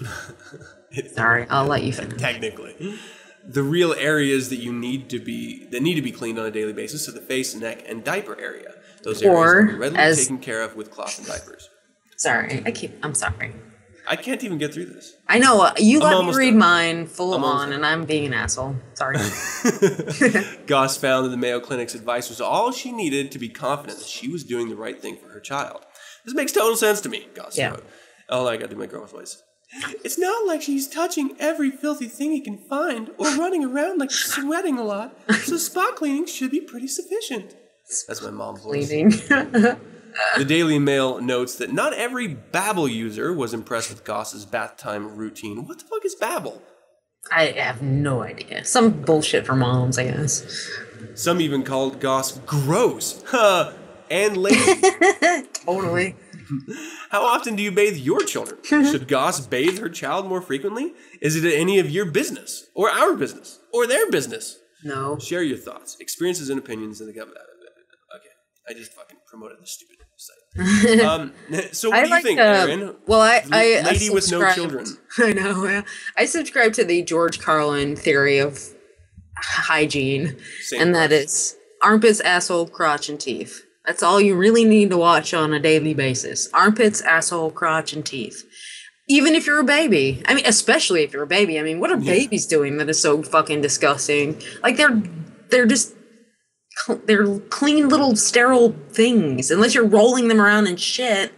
[LAUGHS] Sorry, I'll let you finish. Technically, the real areas that you need to be that need to be cleaned on a daily basis are the face, neck, and diaper area. Those areas Or, are readily as- taken care of with cloth and diapers. Sorry, I keep. I'm sorry. I can't even get through this. I know you let me read done. mine full I'm on, and I'm being an asshole. Sorry. [LAUGHS] Goss found that the Mayo Clinic's advice was all she needed to be confident that she was doing the right thing for her child. This makes total sense to me, Goss Yeah. wrote. Oh, I gotta do my girl's voice. It's not like she's touching every filthy thing he can find or running around like she's sweating a lot, so spot cleaning should be pretty sufficient. That's my mom voice. Cleaning. [LAUGHS] The Daily Mail notes that not every Babble user was impressed with Goss's bath time routine. What the fuck is Babble? I have no idea. Some bullshit for moms, I guess. Some even called Goss gross, huh, and lazy. [LAUGHS] Totally. How often do you bathe your children? [LAUGHS] Should Goss bathe her child more frequently? Is it any of your business, or our business, or their business? No. Share your thoughts, experiences, and opinions in the comment. Okay, I just fucking promoted the stupid. [LAUGHS] um, [LAUGHS] so what I do you like think, uh, Aaron? Well, I lady I with no children. [LAUGHS] I know. Yeah. I subscribe to the George Carlin theory of hygiene, Same and that is armpits, asshole, crotch, and teeth. That's all you really need to watch on a daily basis. Armpits, asshole, crotch, and teeth. Even if you're a baby. I mean, especially if you're a baby. I mean, what are babies doing that is so fucking disgusting? Like they're they're just they're clean little sterile things. Unless you're rolling them around in shit,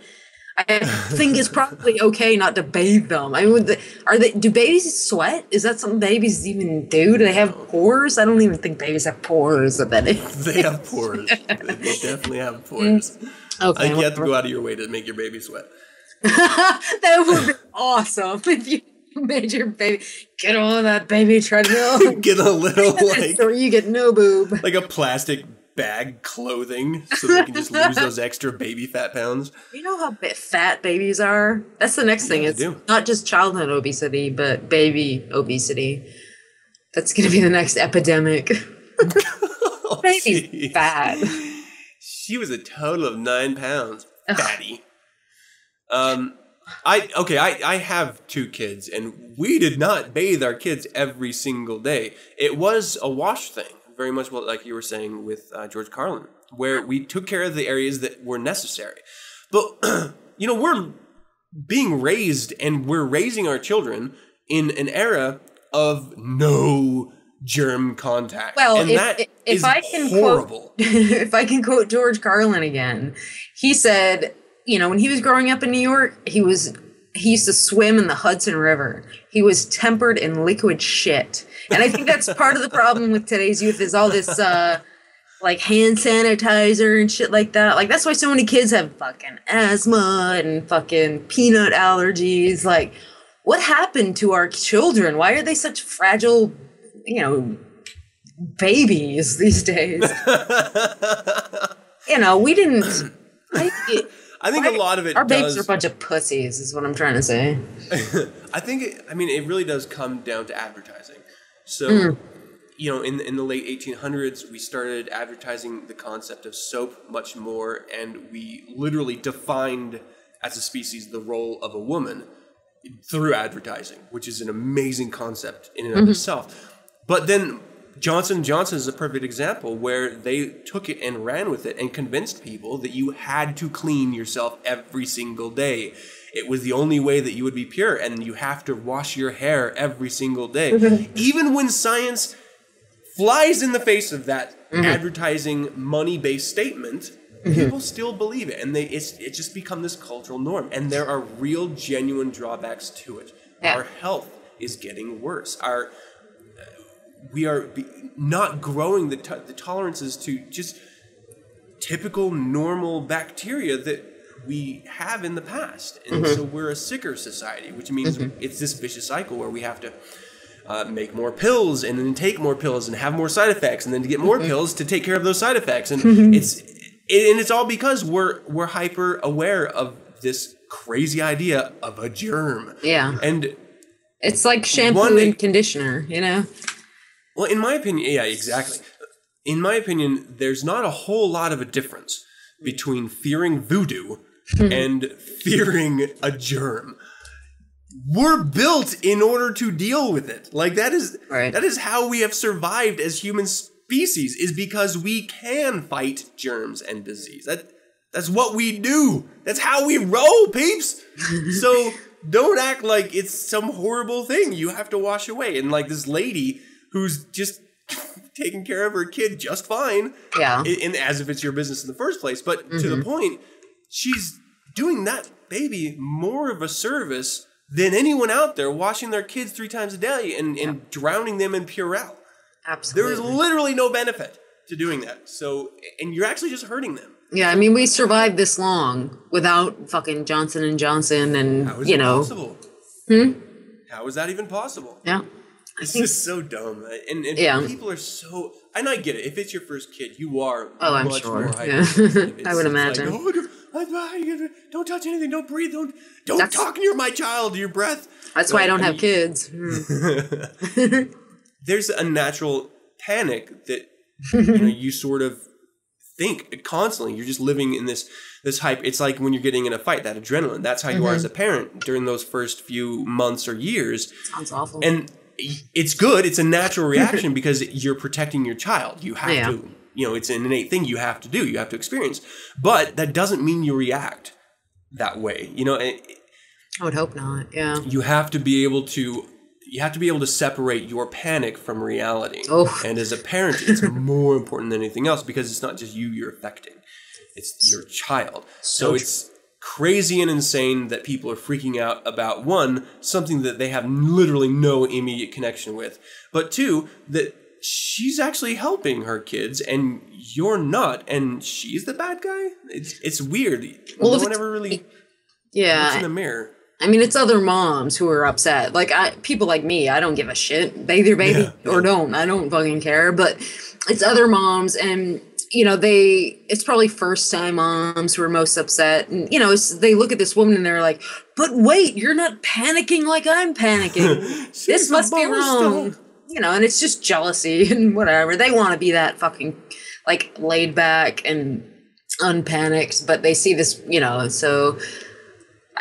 I [LAUGHS] think it's probably okay not to bathe them. I mean, are they? Do babies sweat? Is that something babies even do? Do they have pores? I don't even think babies have pores. That that. They have pores. they definitely have [LAUGHS] pores. Mm. Okay, Like you have to go out of your way to make your baby sweat. [LAUGHS] that would be awesome if you [LAUGHS] made your baby get on that baby treadmill. [LAUGHS] Get a little [LAUGHS] like so you get no boob. like a plastic bag clothing so they can just lose those extra baby fat pounds. You know how fat babies are? That's the next thing. I It's do. not just childhood obesity, but baby obesity. That's going to be the next epidemic. Oh, Baby's fat. She was a total of nine pounds, fatty. Um, I okay. I I have two kids, and we did not bathe our kids every single day. It was a wash thing, very much what like you were saying with uh, George Carlin, where we took care of the areas that were necessary. But [CLEARS THROAT] you know, we're being raised, and we're raising our children in an era of no germ contact. Well, and if, that if is I can horrible. quote, [LAUGHS] if I can quote George Carlin again, he said, you know, when he was growing up in New York, he was he used to swim in the Hudson River. He was tempered in liquid shit, and I think that's [LAUGHS] part of the problem with today's youth is all this. uh like hand sanitizer and shit like that. Like that's why so many kids have fucking asthma and fucking peanut allergies. Like what happened to our children? Why are they such fragile, you know, babies these days? [LAUGHS] you know, we didn't. I, think why- a lot of it Our does. babes are a bunch of pussies, is what I'm trying to say. [LAUGHS] I think it, I mean it really does come down to advertising. So, Hmm. you know, in in the late 1800s, we started advertising the concept of soap much more, and we literally defined as a species the role of a woman through advertising, which is an amazing concept in and Mm-hmm. of itself. But then Johnson Johnson is a perfect example where they took it and ran with it and convinced people that you had to clean yourself every single day. It was the only way that you would be pure, and you have to wash your hair every single day. Mm-hmm. Even when science flies in the face of that Mm-hmm. advertising money-based statement, people still believe it, and they it's it just become this cultural norm. And there are real, genuine drawbacks to it. Yeah. Our health is getting worse. Our we are not growing the, to- the tolerances to just typical normal bacteria that we have in the past. And mm-hmm. so we're a sicker society, which means mm-hmm. it's this vicious cycle where we have to uh, make more pills and then take more pills and have more side effects and then to get more mm-hmm. pills to take care of those side effects. And it's and it's all because we're we're hyper aware of this crazy idea of a germ. Yeah. And It's like shampoo One- and conditioner, you know? Well, in my opinion, yeah, exactly. In my opinion, there's not a whole lot of a difference between fearing voodoo hmm. and fearing a germ. We're built in order to deal with it. Like that is Right. that is how we have survived as human species is because we can fight germs and disease. That that's what we do. That's how we roll, peeps. so [LAUGHS] don't act like it's some horrible thing you have to wash away. And like this lady who's just taking care of her kid just fine. Yeah. And as if it's your business in the first place. But to the point, she's doing that baby more of a service than anyone out there washing their kids three times a day and, and drowning them in Purell. Absolutely. There is literally no benefit to doing that. So, and you're actually just hurting them. Yeah, I mean, we survived this long without fucking Johnson and Johnson, and How is you know, possible? Hmm? How is that even possible? yeah, It's just so dumb. And, and Yeah. people are so. And I get it. If it's your first kid, you are Oh, I'm sure. more Yeah. [LAUGHS] I would imagine. Like, oh, don't- touch anything. Don't breathe. Don't don't That's- talk near my child. Your breath. that's why I don't have mean, kids. Hmm. [LAUGHS] [LAUGHS] There's a natural panic that you know you sort of think constantly. You're just living in this this hype. It's like when you're getting in a fight, that adrenaline. That's how you are as a parent during those first few months or years. Sounds awful. and it's good it's a natural [LAUGHS] reaction because you're protecting your child you have Yeah. to you know it's an innate thing you have to do you have to experience but that doesn't mean you react that way you know it, I would hope not. Yeah. you have to be able to you have to be able to separate your panic from reality Oh. and as a parent it's more important than anything else because it's not just you you're affecting it's your child so, So it's crazy and insane that people are freaking out about one something that they have literally no immediate connection with but two that she's actually helping her kids and you're not and she's the bad guy it's it's weird Well, no one ever really Yeah. in the mirror I mean, it's other moms who are upset. Like I, people like me, I don't give a shit. Bathe your baby Yeah, or don't. I don't fucking care. But it's other moms, and you know, they. It's probably first time moms who are most upset, and you know, it's, they look at this woman and they're like, "But wait, you're not panicking like I'm panicking. [LAUGHS] this must be wrong." dog. You know, and it's just jealousy [LAUGHS] and whatever. They want to be that fucking like laid back and unpanicked, but they see this, you know, so.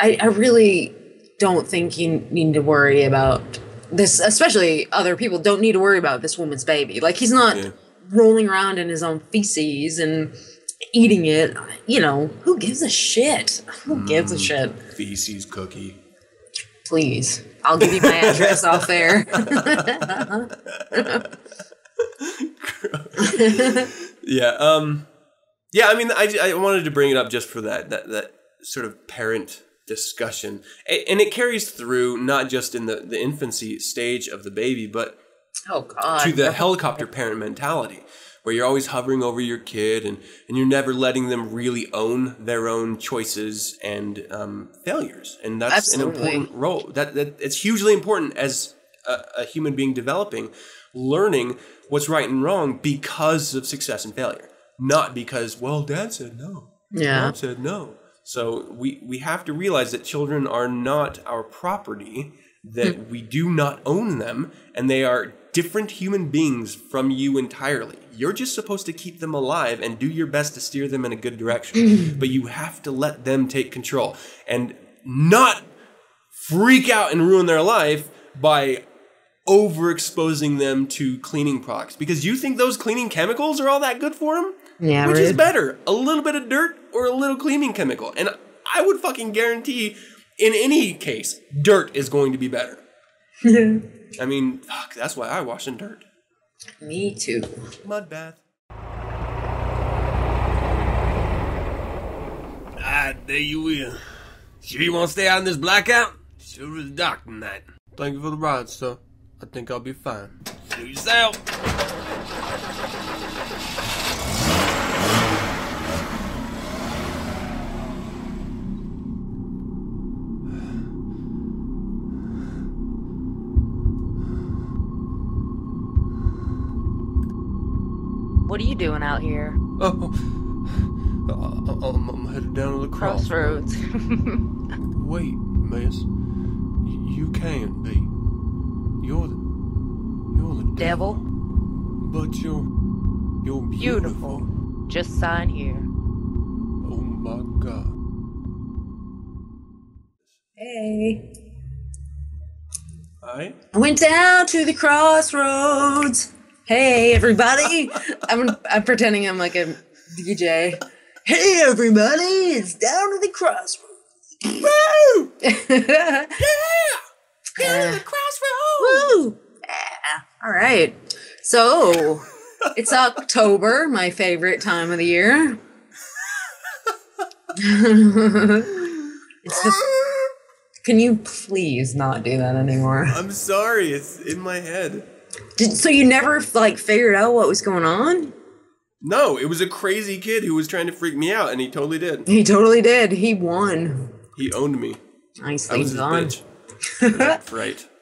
I, I really don't think you need to worry about this, especially other people don't need to worry about this woman's baby. Like he's not Yeah. Rolling around in his own feces and eating it. You know, who gives a shit? Who gives a shit? feces cookie Please. I'll give you my address off there. [LAUGHS] Yeah. Um. Yeah. I mean, I, I wanted to bring it up just for that that that sort of parent discussion, and it carries through not just in the the infancy stage of the baby, but Oh god. to the helicopter parent mentality, where you're always hovering over your kid and, and you're never letting them really own their own choices and um, failures. And that's Absolutely. an important role. That, that it's hugely important as a, a human being developing, learning what's right and wrong because of success and failure, not because well, dad said no, Yeah. mom said no. So we we have to realize that children are not our property. That we do not own them, and they are different human beings from you entirely. You're just supposed to keep them alive and do your best to steer them in a good direction. [CLEARS THROAT] but you have to let them take control and not freak out and ruin their life by overexposing them to cleaning products. Because you think those cleaning chemicals are all that good for them Yeah, which is better a little bit of dirt or a little cleaning chemical? And i would fucking guarantee in any case dirt is going to be better i mean fuck that's why i wash in dirt Me too. mud bath Ah, there you will. Sure you won't stay out in this blackout? Sure is dark tonight. thank you for the ride sir i think i'll be fine Suit yourself. What are you doing out here? oh I- I'm, I'm headed down to the crossroads. Crossroads. [LAUGHS] Wait, miss. Y- You can't be. You're the. You're the Devil, But you're. You're beautiful. beautiful. Just sign here. Oh my god. Hey. Alright? I went down to the crossroads. Hey, everybody. I'm, I'm pretending I'm like a DJ. Hey, everybody. It's down to the crossroads. Woo! [LAUGHS] yeah! Down to the uh, crossroads. Woo! Yeah. All right. So, it's October, my favorite time of the year. [LAUGHS] it's the, can you please not do that anymore? I'm sorry, it's in my head. Did, so you never like figured out what was going on? No, it was a crazy kid who was trying to freak me out, and he totally did. He totally did. He won. He owned me. I Nicely was his bitch. Right. [LAUGHS]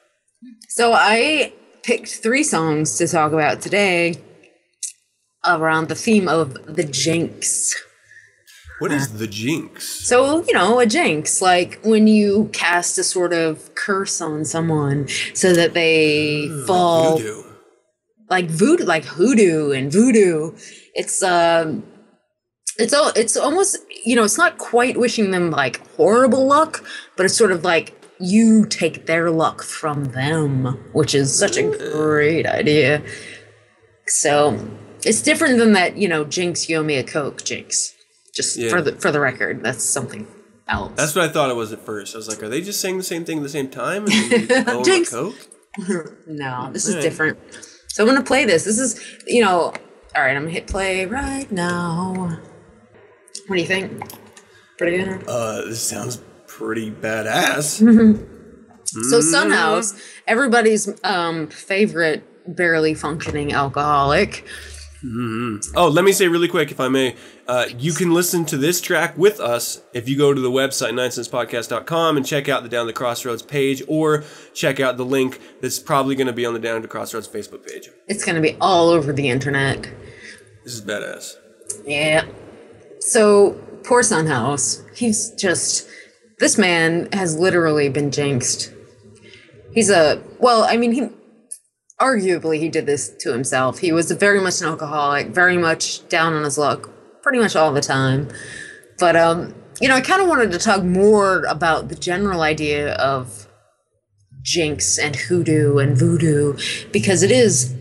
So I picked three songs to talk about today around the theme of the jinx. What is the jinx? So, you know, a jinx, like when you cast a sort of curse on someone so that they fall Voodoo. Like voodoo like hoodoo and voodoo. It's um it's all it's almost you know, it's not quite wishing them like horrible luck, but it's sort of like you take their luck from them, which is such a great idea. So it's different than that, you know, jinx you owe me a coke jinx. Just Yeah. for the for the record, that's something else. That's what I thought it was at first. I was like, are they just saying the same thing at the same time? And then you [LAUGHS] owe 'em a Jinx. Coke? [LAUGHS] No, this is different. So I'm gonna play this. This is, you know, all right. I'm gonna hit play right now. What do you think? Pretty good. Uh, this sounds pretty badass. [LAUGHS] So Son House, everybody's um favorite barely functioning alcoholic. Oh, let me say really quick, if I may. Uh, you can listen to this track with us if you go to the website, 9sensepodcast.com, and check out the Down the Crossroads page, or check out the link that's probably going to be on the Down the Crossroads Facebook page. It's gonna be all over the internet. This is badass. Yeah. So poor Son House. He's just this man has literally been jinxed. He's a well, I mean he arguably he did this to himself. He was very much an alcoholic, very much down on his luck, pretty much all the time. But um, you know, I kind of wanted to talk more about the general idea of jinx and hoodoo and voodoo because it is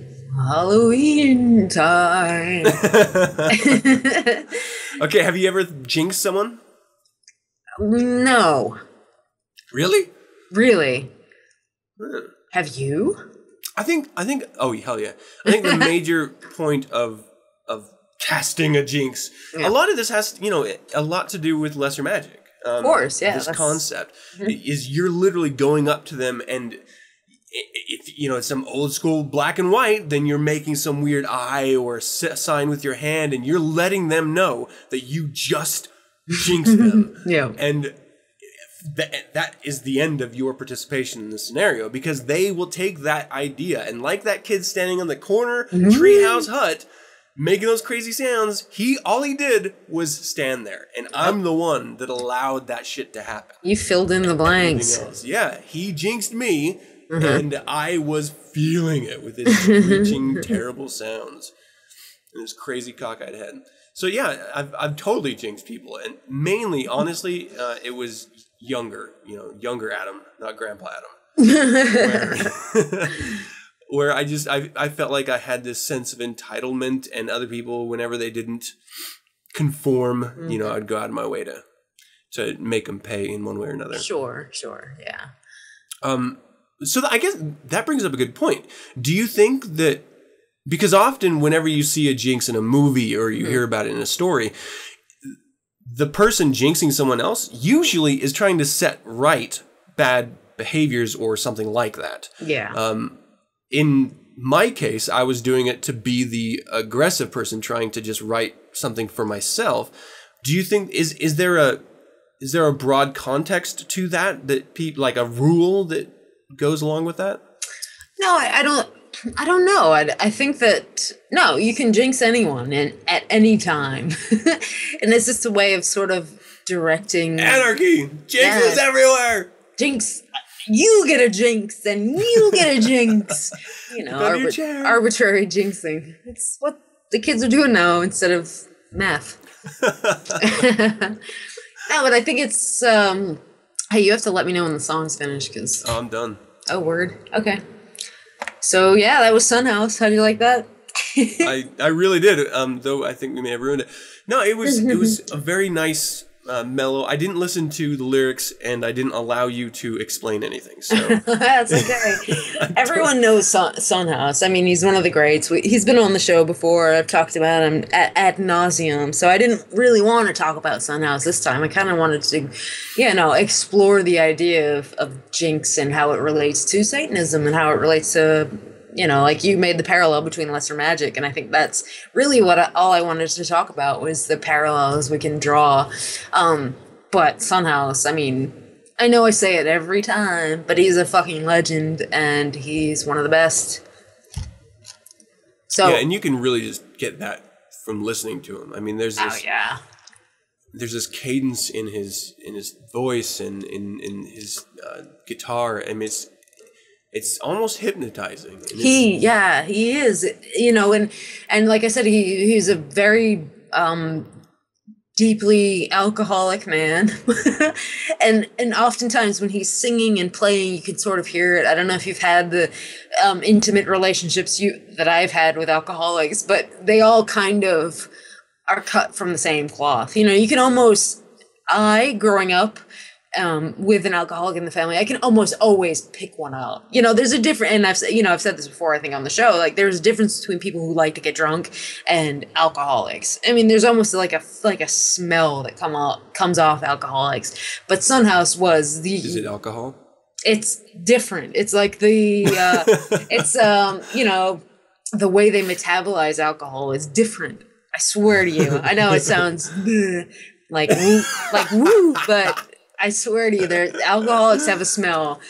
Halloween time. [LAUGHS] [LAUGHS] Okay, have you ever jinxed someone? no, Really? really. Have you? I think I think oh hell yeah. I think the [LAUGHS] major point of of casting a jinx. Yeah. A lot of this has you know a lot to do with lesser magic. Um, Of course, yeah, This that's- Mm-hmm. concept [LAUGHS] is you're literally going up to them and if you know it's some old school black and white, then you're making some weird eye or s- sign with your hand, and you're letting them know that you just jinxed them. [LAUGHS] Yeah. and that that is the end of your participation in the scenario because they will take that idea and like that kid standing on the corner treehouse hut making those crazy sounds he all he did was stand there. And i'm the one that allowed that shit to happen. You filled in the blanks. else. yeah he jinxed me and i was feeling it with his [LAUGHS] screeching terrible sounds and his crazy cockeyed head. So yeah i've, I've totally jinxed people. And mainly honestly uh, it was younger you know younger adam not grandpa adam [LAUGHS] where, where i just I, I felt like i had this sense of entitlement and other people whenever they didn't conform you know i'd go out of my way to to make them pay in one way or another Sure, sure, yeah. um, so th- I guess that brings up a good point. Do you think that because often whenever you see a jinx in a movie or you hear about it in a story, the person jinxing someone else usually is trying to set right bad behaviors or something like that. Yeah. Um, in my case, I was doing it to be the aggressive person trying to just write something for myself. Do you think is is there a is there a broad context to that that pe- like a rule that goes along with that? No, I, I don't. I don't know. I, I think that no, you can jinx anyone and at any time, [LAUGHS] and it's just a way of sort of directing Anarchy, jinxes Yeah. everywhere. jinx. You get a jinx, and you get a jinx. [LAUGHS] You know, arbit- arbitrary jinxing. It's what the kids are doing now instead of math. [LAUGHS] no, but I think it's. um Hey, you have to let me know when the song's finished, because Oh, I'm done. Oh, word. Okay. So yeah, that was Son House. How do you like that? [LAUGHS] I, I really did. Um, though I think we may have ruined it. No, it was it was [LAUGHS] a very nice uh, mellow. I didn't listen to the lyrics, and I didn't allow you to explain anything. So [LAUGHS] That's okay. [LAUGHS] Everyone knows Sun- Son House. I mean, he's one of the greats. We, he's been on the show before. I've talked about him at, at nauseum. So I didn't really want to talk about Son House this time. I kind of wanted to, you know, explore the idea of, of Jinx and how it relates to Satanism and how it relates to, you know, like you made the parallel between lesser magic, and I think that's really what I, all I wanted to talk about was the parallels we can draw. Um, but Son House, I mean, I know I say it every time, but he's a fucking legend and he's one of the best. So, yeah, and you can really just get that from listening to him. I mean, there's oh this yeah, there's this cadence in his in his voice and in in his uh, guitar. I mean, it's it's almost hypnotizing. He yeah he is you know and and like I said he he's a very um deeply alcoholic man. [LAUGHS] And and oftentimes when he's singing and playing you can sort of hear it. I don't know if you've had the um, intimate relationships you that i've had with alcoholics but they all kind of are cut from the same cloth. You know you can almost i growing up um, with an alcoholic in the family, I can almost always pick one up. You know, there's a different, and I've you know I've said this before. I think on the show, like there's a difference between people who like to get drunk and alcoholics. I mean, there's almost like a like a smell that come out comes off alcoholics. But Son House was the is it alcohol? it's different. It's like the uh, [LAUGHS] it's um you know the way they metabolize alcohol is different. I swear to you. I know it sounds [LAUGHS] like like woo, but I swear to you, there alcoholics have a smell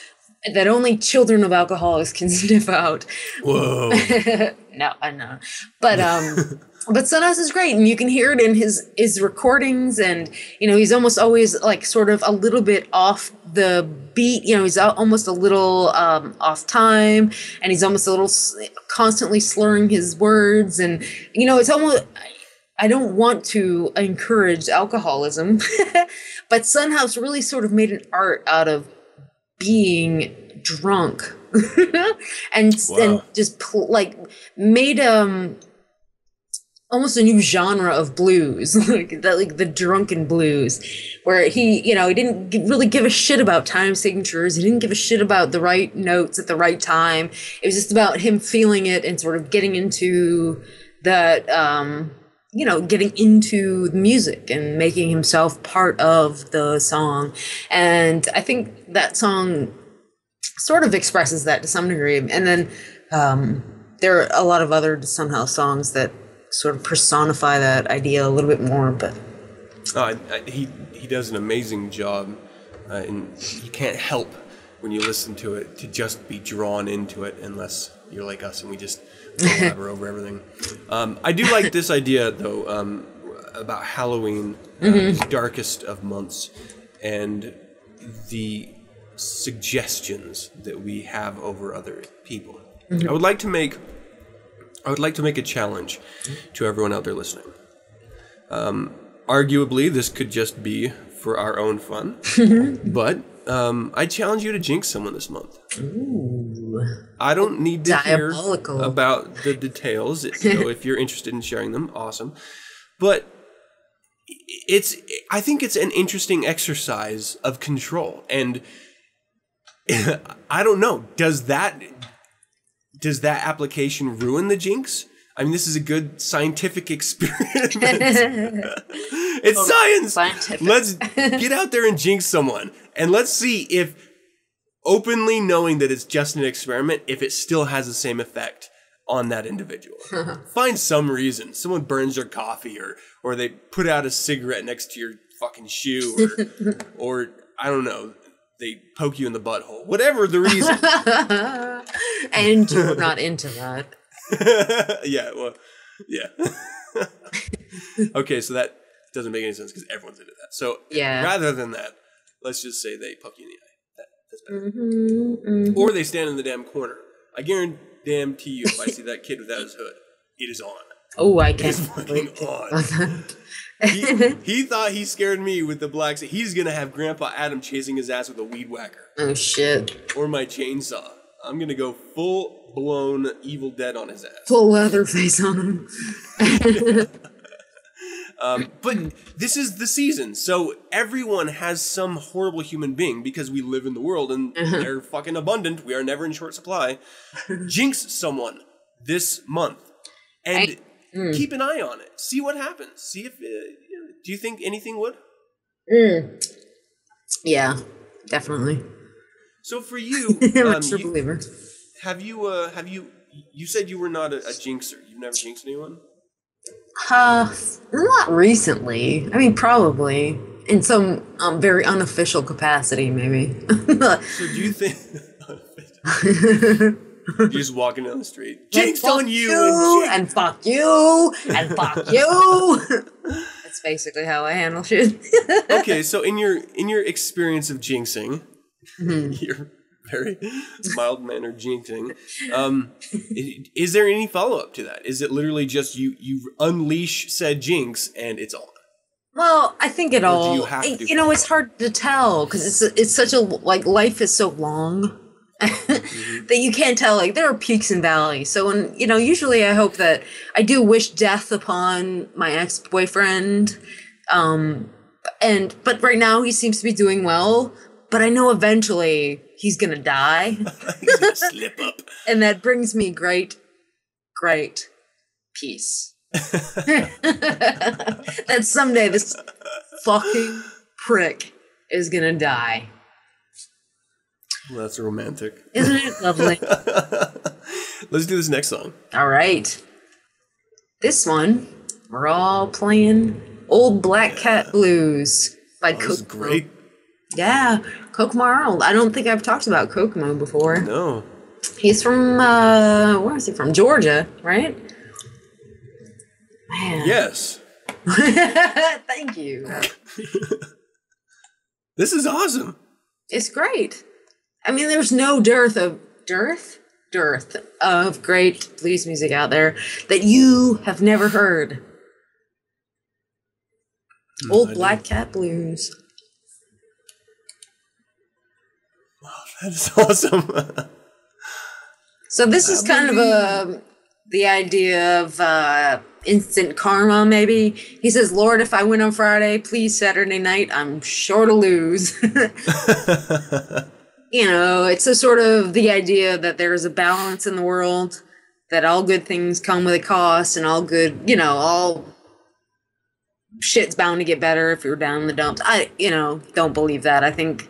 that only children of alcoholics can [LAUGHS] sniff out. Whoa! [LAUGHS] no, I know, but um, [LAUGHS] but Son House is great, and you can hear it in his his recordings, and you know he's almost always like sort of a little bit off the beat. You know, he's almost a little um, off time, and he's almost a little constantly slurring his words, and you know it's almost. I don't want to encourage alcoholism, [LAUGHS] but Son House really sort of made an art out of being drunk [LAUGHS] and and just pl- like made um almost a new genre of blues [LAUGHS] like that like the drunken blues where he you know he didn't gi- really give a shit about time signatures. He didn't give a shit about the right notes at the right time. It was just about him feeling it and sort of getting into that um you know getting into the music and making himself part of the song and i think that song sort of expresses that to some degree. And then um, there are a lot of other Son House songs that sort of personify that idea a little bit more. But I, he he does an amazing job, uh, and you can't help when you listen to it to just be drawn into it, unless you're like us and we just blabber [LAUGHS] over everything. Um, I do like this idea though um, about Halloween, uh, darkest of months, and the suggestions that we have over other people. I would like to make I would like to make a challenge to everyone out there listening. Um, arguably, this could just be for our own fun, [LAUGHS] but um, I challenge you to jinx someone this month. Ooh. I don't need to Diabolical. hear about the details. [LAUGHS] So if you're interested in sharing them, awesome. But it's I think it's an interesting exercise of control and [LAUGHS] I don't know does that does that application ruin the jinx? I mean this is a good scientific [LAUGHS] experiment. it's science. Scientific. Let's get out there and jinx someone and let's see if openly knowing that it's just an experiment if it still has the same effect on that individual. [LAUGHS] Find some reason. Someone burns your coffee or or they put out a cigarette next to your fucking shoe or [LAUGHS] or I don't know, they poke you in the butthole. Whatever the reason. [LAUGHS] and you're not into that. yeah, well, yeah. okay, so that doesn't make any sense because everyone's into that. So Yeah. rather than that, let's just say they poke you in the eye. That, that's better. Mm-hmm, Or they stand in the damn corner. I guarantee you, if I see that kid without his hood, it is on. Oh, I can't fucking on. he, he thought he scared me with the black. He's gonna have Grandpa Adam chasing his ass with a weed whacker oh shit! or my chainsaw. I'm gonna go full blown Evil Dead on his ass. Full leather face on him. [LAUGHS] Um, but this is the season, so everyone has some horrible human being because we live in the world and [LAUGHS] they're fucking abundant. We are never in short supply. [LAUGHS] Jinx someone this month and keep an eye on it. See what happens. See if. Uh, do you think anything would? Yeah, definitely. So for you, [LAUGHS] I'm a um, true you- believer. have you? Uh, have you? You said you were not a, a jinxer. You've never jinxed anyone. Uh, not recently. I mean, probably in some um, very unofficial capacity, maybe. So do you think? [LAUGHS] You're just walking down the street. Jinx on you, and and fuck you and fuck you. [LAUGHS] That's basically how I handle shit. [LAUGHS] okay, so in your in your experience of jinxing, your [LAUGHS] very mild mannered jinxing, um, is there any follow up to that? Is it literally just you you unleash said jinx and it's on? Well, I think it all. you have it- to? you know, it's hard to tell because it's it's such a like life is so long [LAUGHS] Mm-hmm. that you can't tell. Like there are peaks and valleys. So when you know, usually I hope that I do wish death upon my ex boyfriend, um, and but right now he seems to be doing well. But I know eventually he's gonna die, [LAUGHS] He's gonna slip up. [LAUGHS] and that brings me great, great peace. [LAUGHS] that someday this fucking prick is gonna die. Well, that's romantic. Isn't it lovely? Let's do this next song. all right. This one, we're all playing Old Black Cat Blues by Oh, is great. Yeah, Kokomo Arnold. I don't think I've talked about Kokomo before. No, He's from, uh, where is he from? Georgia, right? Man. yes, [LAUGHS] Thank you. [LAUGHS] this is awesome. It's great. I mean, there's no dearth of dearth, dearth of great blues music out there that you have never heard. Old I Black Cat Blues. [LAUGHS] That is awesome. So this is kind of a the idea of uh, instant karma. Maybe he says, "Lord, if I win on Friday, please Saturday night, I'm sure to lose." [LAUGHS] you know, it's a sort of the idea that there is a balance in the world, that all good things come with a cost, and all good, you know, all shit's bound to get better if you're down in the dumps. I, you know, don't believe that. I think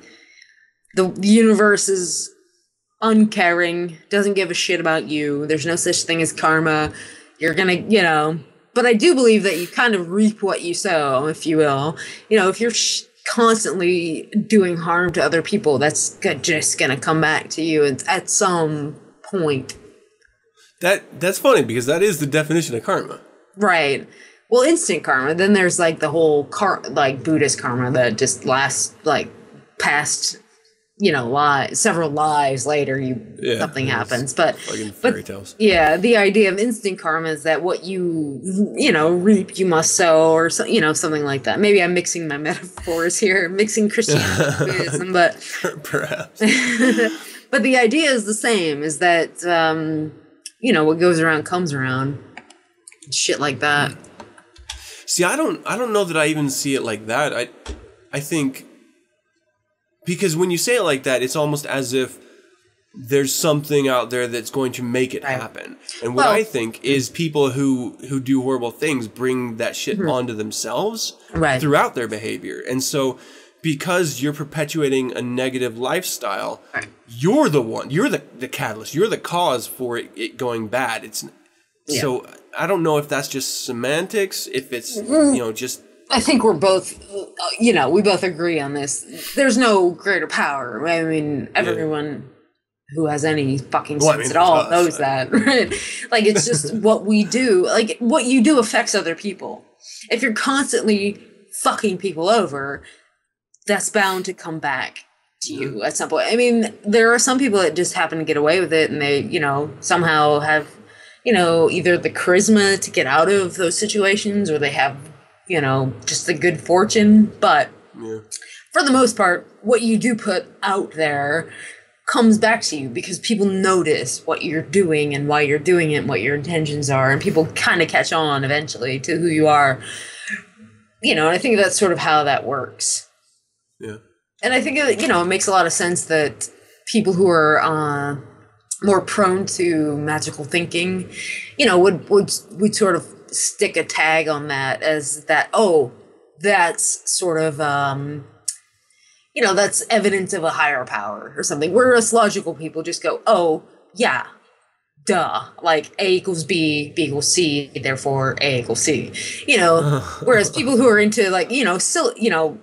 the universe is uncaring, doesn't give a shit about you. There's no such thing as karma. You're gonna, you know. But I do believe that you kind of reap what you sow, if you will. You know, if you're sh- constantly doing harm to other people, that's go- just gonna come back to you at- at some point. That that's funny because that is the definition of karma. Right. Well, instant karma. Then there's like the whole car, like Buddhist karma that just lasts like past, you know, lives, several lives later. You Yeah, something happens, but but fairy tales. yeah, the idea of instant karma is that what you you know reap, you must sow, or so, you know something like that. Maybe I'm mixing my [LAUGHS] metaphors here, mixing Christianity Buddhism, [LAUGHS] but [LAUGHS] Perhaps. but the idea is the same. Is that um, you know what goes around comes around, shit like that. See, I don't I don't know that I even see it like that. I I think because when you say it like that, it's almost as if there's something out there that's going to make it Right. happen. And what Well- I think is people who who do horrible things bring that shit onto themselves Mm-hmm. Right. throughout their behavior. And so because you're perpetuating a negative lifestyle, Right. you're the one, you're the, the catalyst, you're the cause for it, it going bad. It's so I don't know if that's just semantics, if it's Mm-hmm. you know just I think we're both, you know, we both agree on this. There's no greater power. I mean, everyone who has any fucking Well, I sense mean, at all us, knows that, [LAUGHS] right? Like, it's just [LAUGHS] what we do. Like, what you do affects other people. If you're constantly fucking people over, that's bound to come back to you at some point. I mean, there are some people that just happen to get away with it and they, you know, somehow have, you know, either the charisma to get out of those situations or they have, you know, just the good fortune. But yeah. for the most part, what you do put out there comes back to you because people notice what you're doing and why you're doing it and what your intentions are and people kind of catch on eventually to who you are you know and i think that's sort of how that works Yeah. and i think it, you know it makes a lot of sense that people who are uh, more prone to magical thinking you know would would would sort of stick a tag on that as that oh that's sort of um you know that's evidence of a higher power or something. Whereas logical people just go oh yeah duh. Like a equals b b equals c therefore a equals c. You know [LAUGHS] whereas people who are into like you know still you know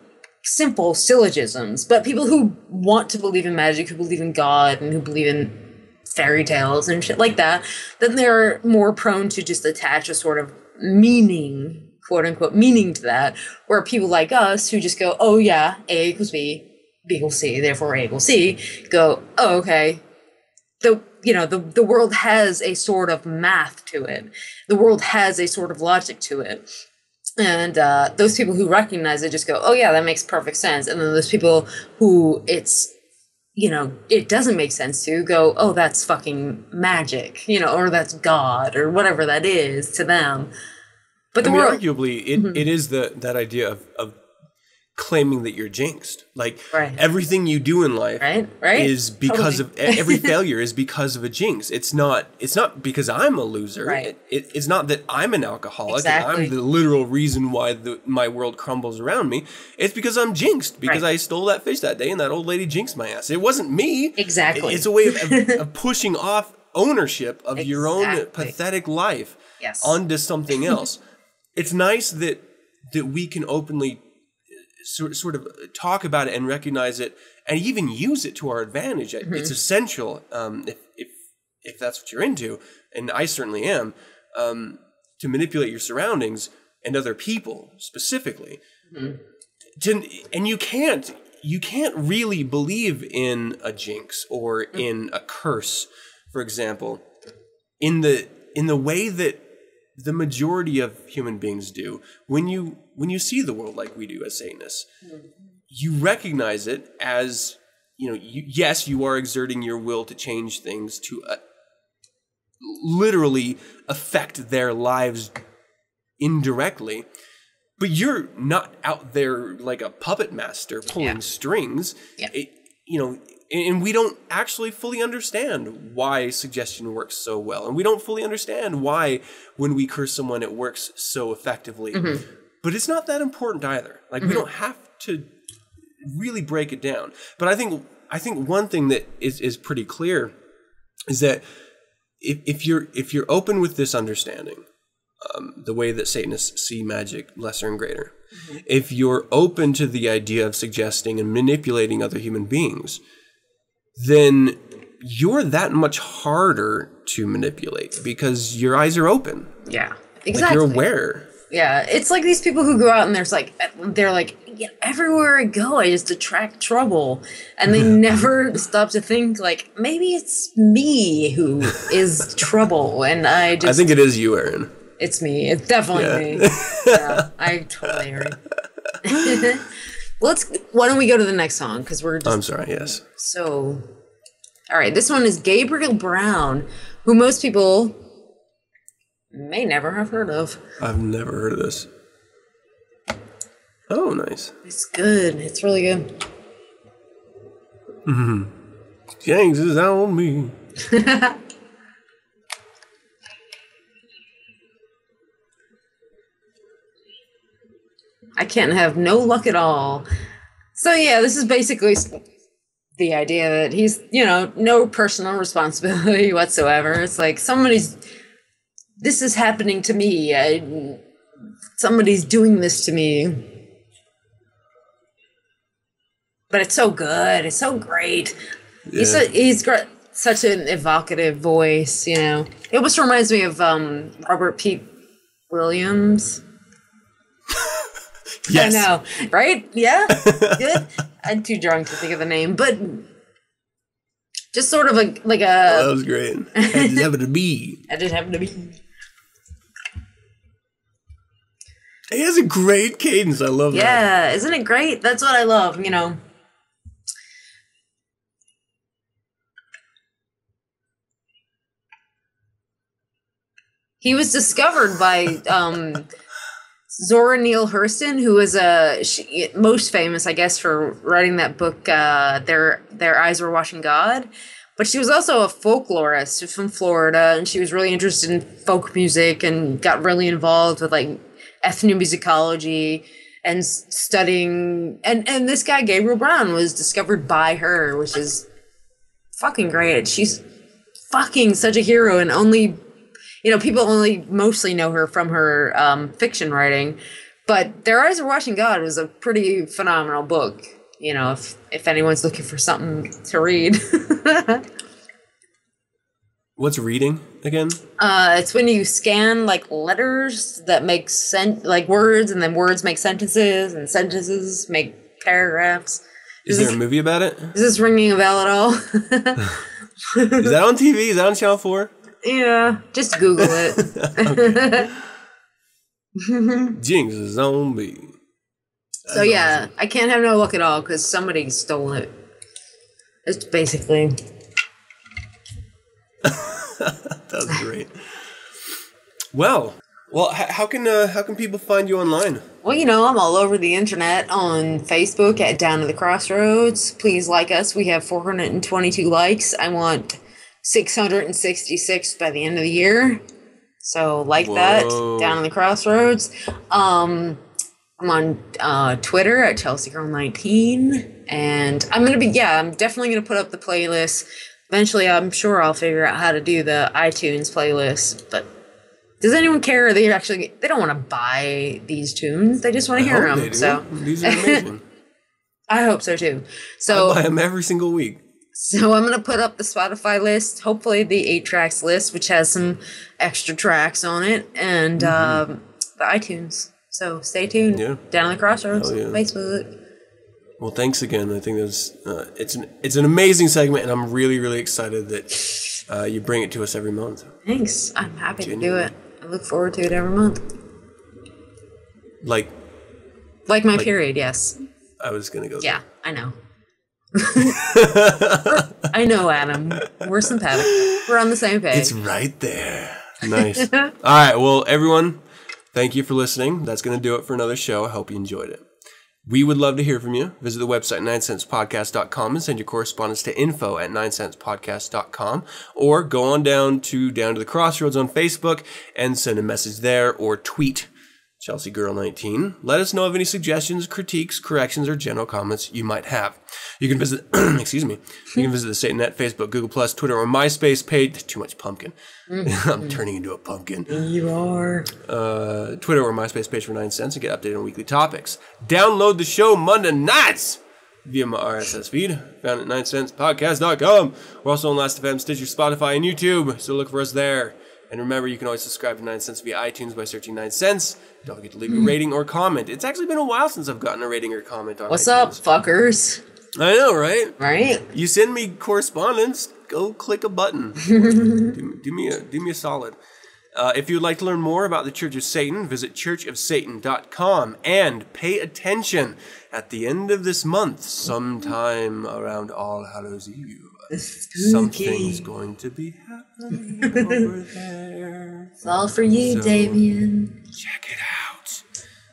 simple syllogisms but people who want to believe in magic who believe in god and who believe in fairy tales and shit like that then they're more prone to just attach a sort of meaning quote unquote meaning to that where people like us who just go oh yeah a equals b b equals c therefore a equals c go oh okay. The you know the the world has a sort of math to it. The world has a sort of logic to it. And uh, those people who recognize it just go oh yeah that makes perfect sense. And then those people who it's you know it doesn't make sense to go oh that's fucking magic you know or that's god or whatever that is to them but the I mean, world arguably, it, Mm-hmm. it is the that idea of, of claiming that you're jinxed. Like Right. everything you do in life Right, right. is because Totally. of every [LAUGHS] failure is because of a jinx. It's not. It's not because I'm a loser. Right. It, it, it's not that I'm an alcoholic. and Exactly. I'm the literal reason why the, my world crumbles around me. It's because I'm jinxed because Right. I stole that fish that day and that old lady jinxed my ass. It wasn't me. Exactly. It- it's a way of, of, [LAUGHS] of pushing off ownership of your own pathetic life Yes. onto something [LAUGHS] else. it's nice that that we can openly sort, sort of talk about it and recognize it and even use it to our advantage. Mm-hmm. It's essential um, if, if if that's what you're into, and I certainly am, um, to manipulate your surroundings and other people specifically. Mm-hmm. To, and you can't you can't really believe in a jinx or Mm. in a curse, for example, in the in the way that the majority of human beings do when you when you see the world like we do as satanists you recognize it as you know you, yes you are exerting your will to change things to uh, literally affect their lives indirectly but you're not out there like a puppet master pulling Yeah. strings Yeah. It- you know and we don't actually fully understand why suggestion works so well and we don't fully understand why when we curse someone it works so effectively Mm-hmm. But it's not that important either like we don't have to really break it down but i think I think one thing that is is pretty clear is that if, if you're if you're open with this understanding, um, the way that Satanists see magic, lesser and greater, if you're open to the idea of suggesting and manipulating other human beings, then you're that much harder to manipulate because your eyes are open. Yeah. Like Exactly. you're aware. Yeah, it's like these people who go out and there's like they're like yeah, everywhere I go, I just attract trouble, and they [LAUGHS] never stop to think like maybe it's me who is [LAUGHS] trouble, and I just I think it is you, Aaron. it's me. It's definitely Yeah. me. [LAUGHS] Yeah, I totally agree. Let's. Why don't we go to the next song because we're just I'm sorry. Yes. so. All right, this one is Gabriel Brown, who most people may never have heard of. I've never heard of this. Oh, nice. It's good. It's really good. Mm-hmm. Gangs is on me. [LAUGHS] I can't have no luck at all. So yeah, this is basically the idea that he's, you know, no personal responsibility [LAUGHS] whatsoever. It's like somebody's this is happening to me. I, somebody's doing this to me. But it's so good. It's so great. He's a, he's got such an evocative voice, you know. It almost reminds me of um, Robert Pete Williams. [LAUGHS] Yes. I know, right? Yeah, good. [LAUGHS] I'm too drunk to think of the name, but just sort of a like a That was great. Had to [LAUGHS] happen to be. I just happen to be. He has a great cadence. I love that. Yeah, isn't it great? That's what I love. You know. He was discovered by um, Zora Neale Hurston, who was a she, most famous, I guess, for writing that book. Uh, Their Their Eyes Were Watching God, but she was also a folklorist from Florida, and she was really interested in folk music and got really involved with like ethnomusicology and studying. And and this guy Gabriel Brown was discovered by her, which is fucking great. She's fucking such a hero, and only you know, people only mostly know her from her um, fiction writing, but Their Eyes Are Watching God was a pretty phenomenal book. You know, if if anyone's looking for something to read, [LAUGHS] What's reading again? uh, it's when you scan like letters that make sense, like words, and then words make sentences, and sentences make paragraphs. Is there a movie about it? Is this ringing a bell at all? [LAUGHS] Is that on TV? Is that on Channel 4? yeah, just Google it. [LAUGHS] [LAUGHS] Jinx is on me. So yeah, I can't have no luck at all because somebody stole it. It's basically [LAUGHS] That was great. well, well, how can uh, how can people find you online? well, you know, I'm all over the internet on Facebook at Down to the Crossroads. Please like us. We have 422 likes. I want 666 by the end of the year. So like that, Down to the Crossroads. Um, I'm on uh, Twitter at Chelsea Girl 19, and I'm gonna be yeah, I'm definitely gonna put up the playlist. Eventually, I'm sure I'll figure out how to do the iTunes playlist. But does anyone care? They actually they don't want to buy these tunes. They just want to I hear them. So these are amazing. [LAUGHS] I hope so too. I So buy them every single week. so I'm gonna put up the Spotify list, hopefully the 8tracks list, which has some extra tracks on it, and um, the iTunes. So stay tuned. Mm-hmm. Yeah. Down on the crossroads, yeah. Facebook. Well, thanks again. I think that's uh, it's an it's an amazing segment, and I'm really really excited that uh, you bring it to us every month. Thanks. I'm happy to do it. I look forward to it every month. Like Like my period, yes. I was gonna go. Yeah, I know. [LAUGHS] I know, Adam. We're sympathetic. We're on the same page. It's right there. [LAUGHS] Nice. All right. Well, everyone, thank you for listening. That's going to do it for another show. I hope you enjoyed it. We would love to hear from you. Visit the website 9sensepodcast.com and send your correspondence to info at 9sensepodcast.com or go on down to Down to the Crossroads on Facebook and send a message there or tweet Chelsea Girl 19. Let us know of any suggestions, critiques, corrections, or general comments you might have. You can visit, [CLEARS THROAT] excuse me, you can visit the SatanNet, Facebook, Google Plus, Twitter, or MySpace page. Too much pumpkin. [LAUGHS] I'm turning into a pumpkin. You are. Uh, Twitter or MySpace page for 9sense and get updated on weekly topics. Download the show Monday nights via my RSS feed, found at 9sensepodcast.com. We're also on Last Last.fm, Stitcher, Spotify, and YouTube, so look for us there. And remember, you can always subscribe to 9sense via iTunes by searching 9sense. Don't forget to leave a rating or comment. It's actually been a while since I've gotten a rating or comment on What's up, fuckers? I know, right? Right? You send me correspondence, go click a button. [LAUGHS] do, do me a do me a solid. Uh, if you would like to learn more about the Church of Satan, visit churchofsatan.com and pay attention at the end of this month, sometime around All Hallows Eve. Something's going to be [LAUGHS] happening over there. It's all for you, So- Damien. Check it out.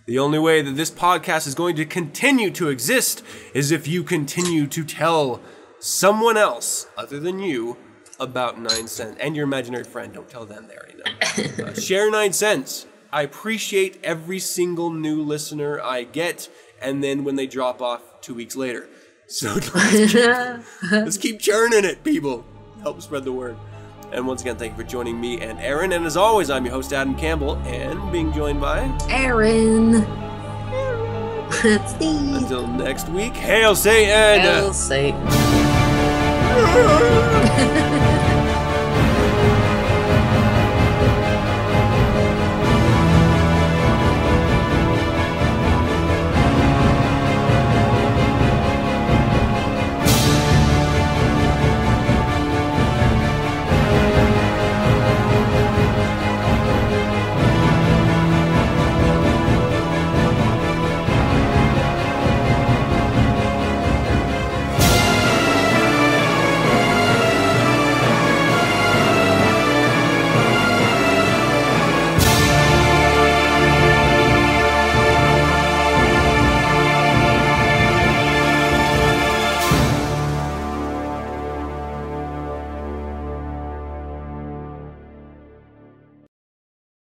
The only way that this podcast is going to continue to exist is if you continue to tell someone else other than you about 9sense and your imaginary friend. Don't tell them they already know. [LAUGHS] Uh, share 9sense. I appreciate every single new listener I get, and then when they drop off two weeks later. So [LAUGHS] let's keep, [LAUGHS] let's keep churning it, people. Help spread the word. And once again, thank you for joining me and Aaron. And as always, I'm your host, Adam Campbell, and being joined by. Aaron. It's [LAUGHS] the Until next week, hail Satan! Hail Satan.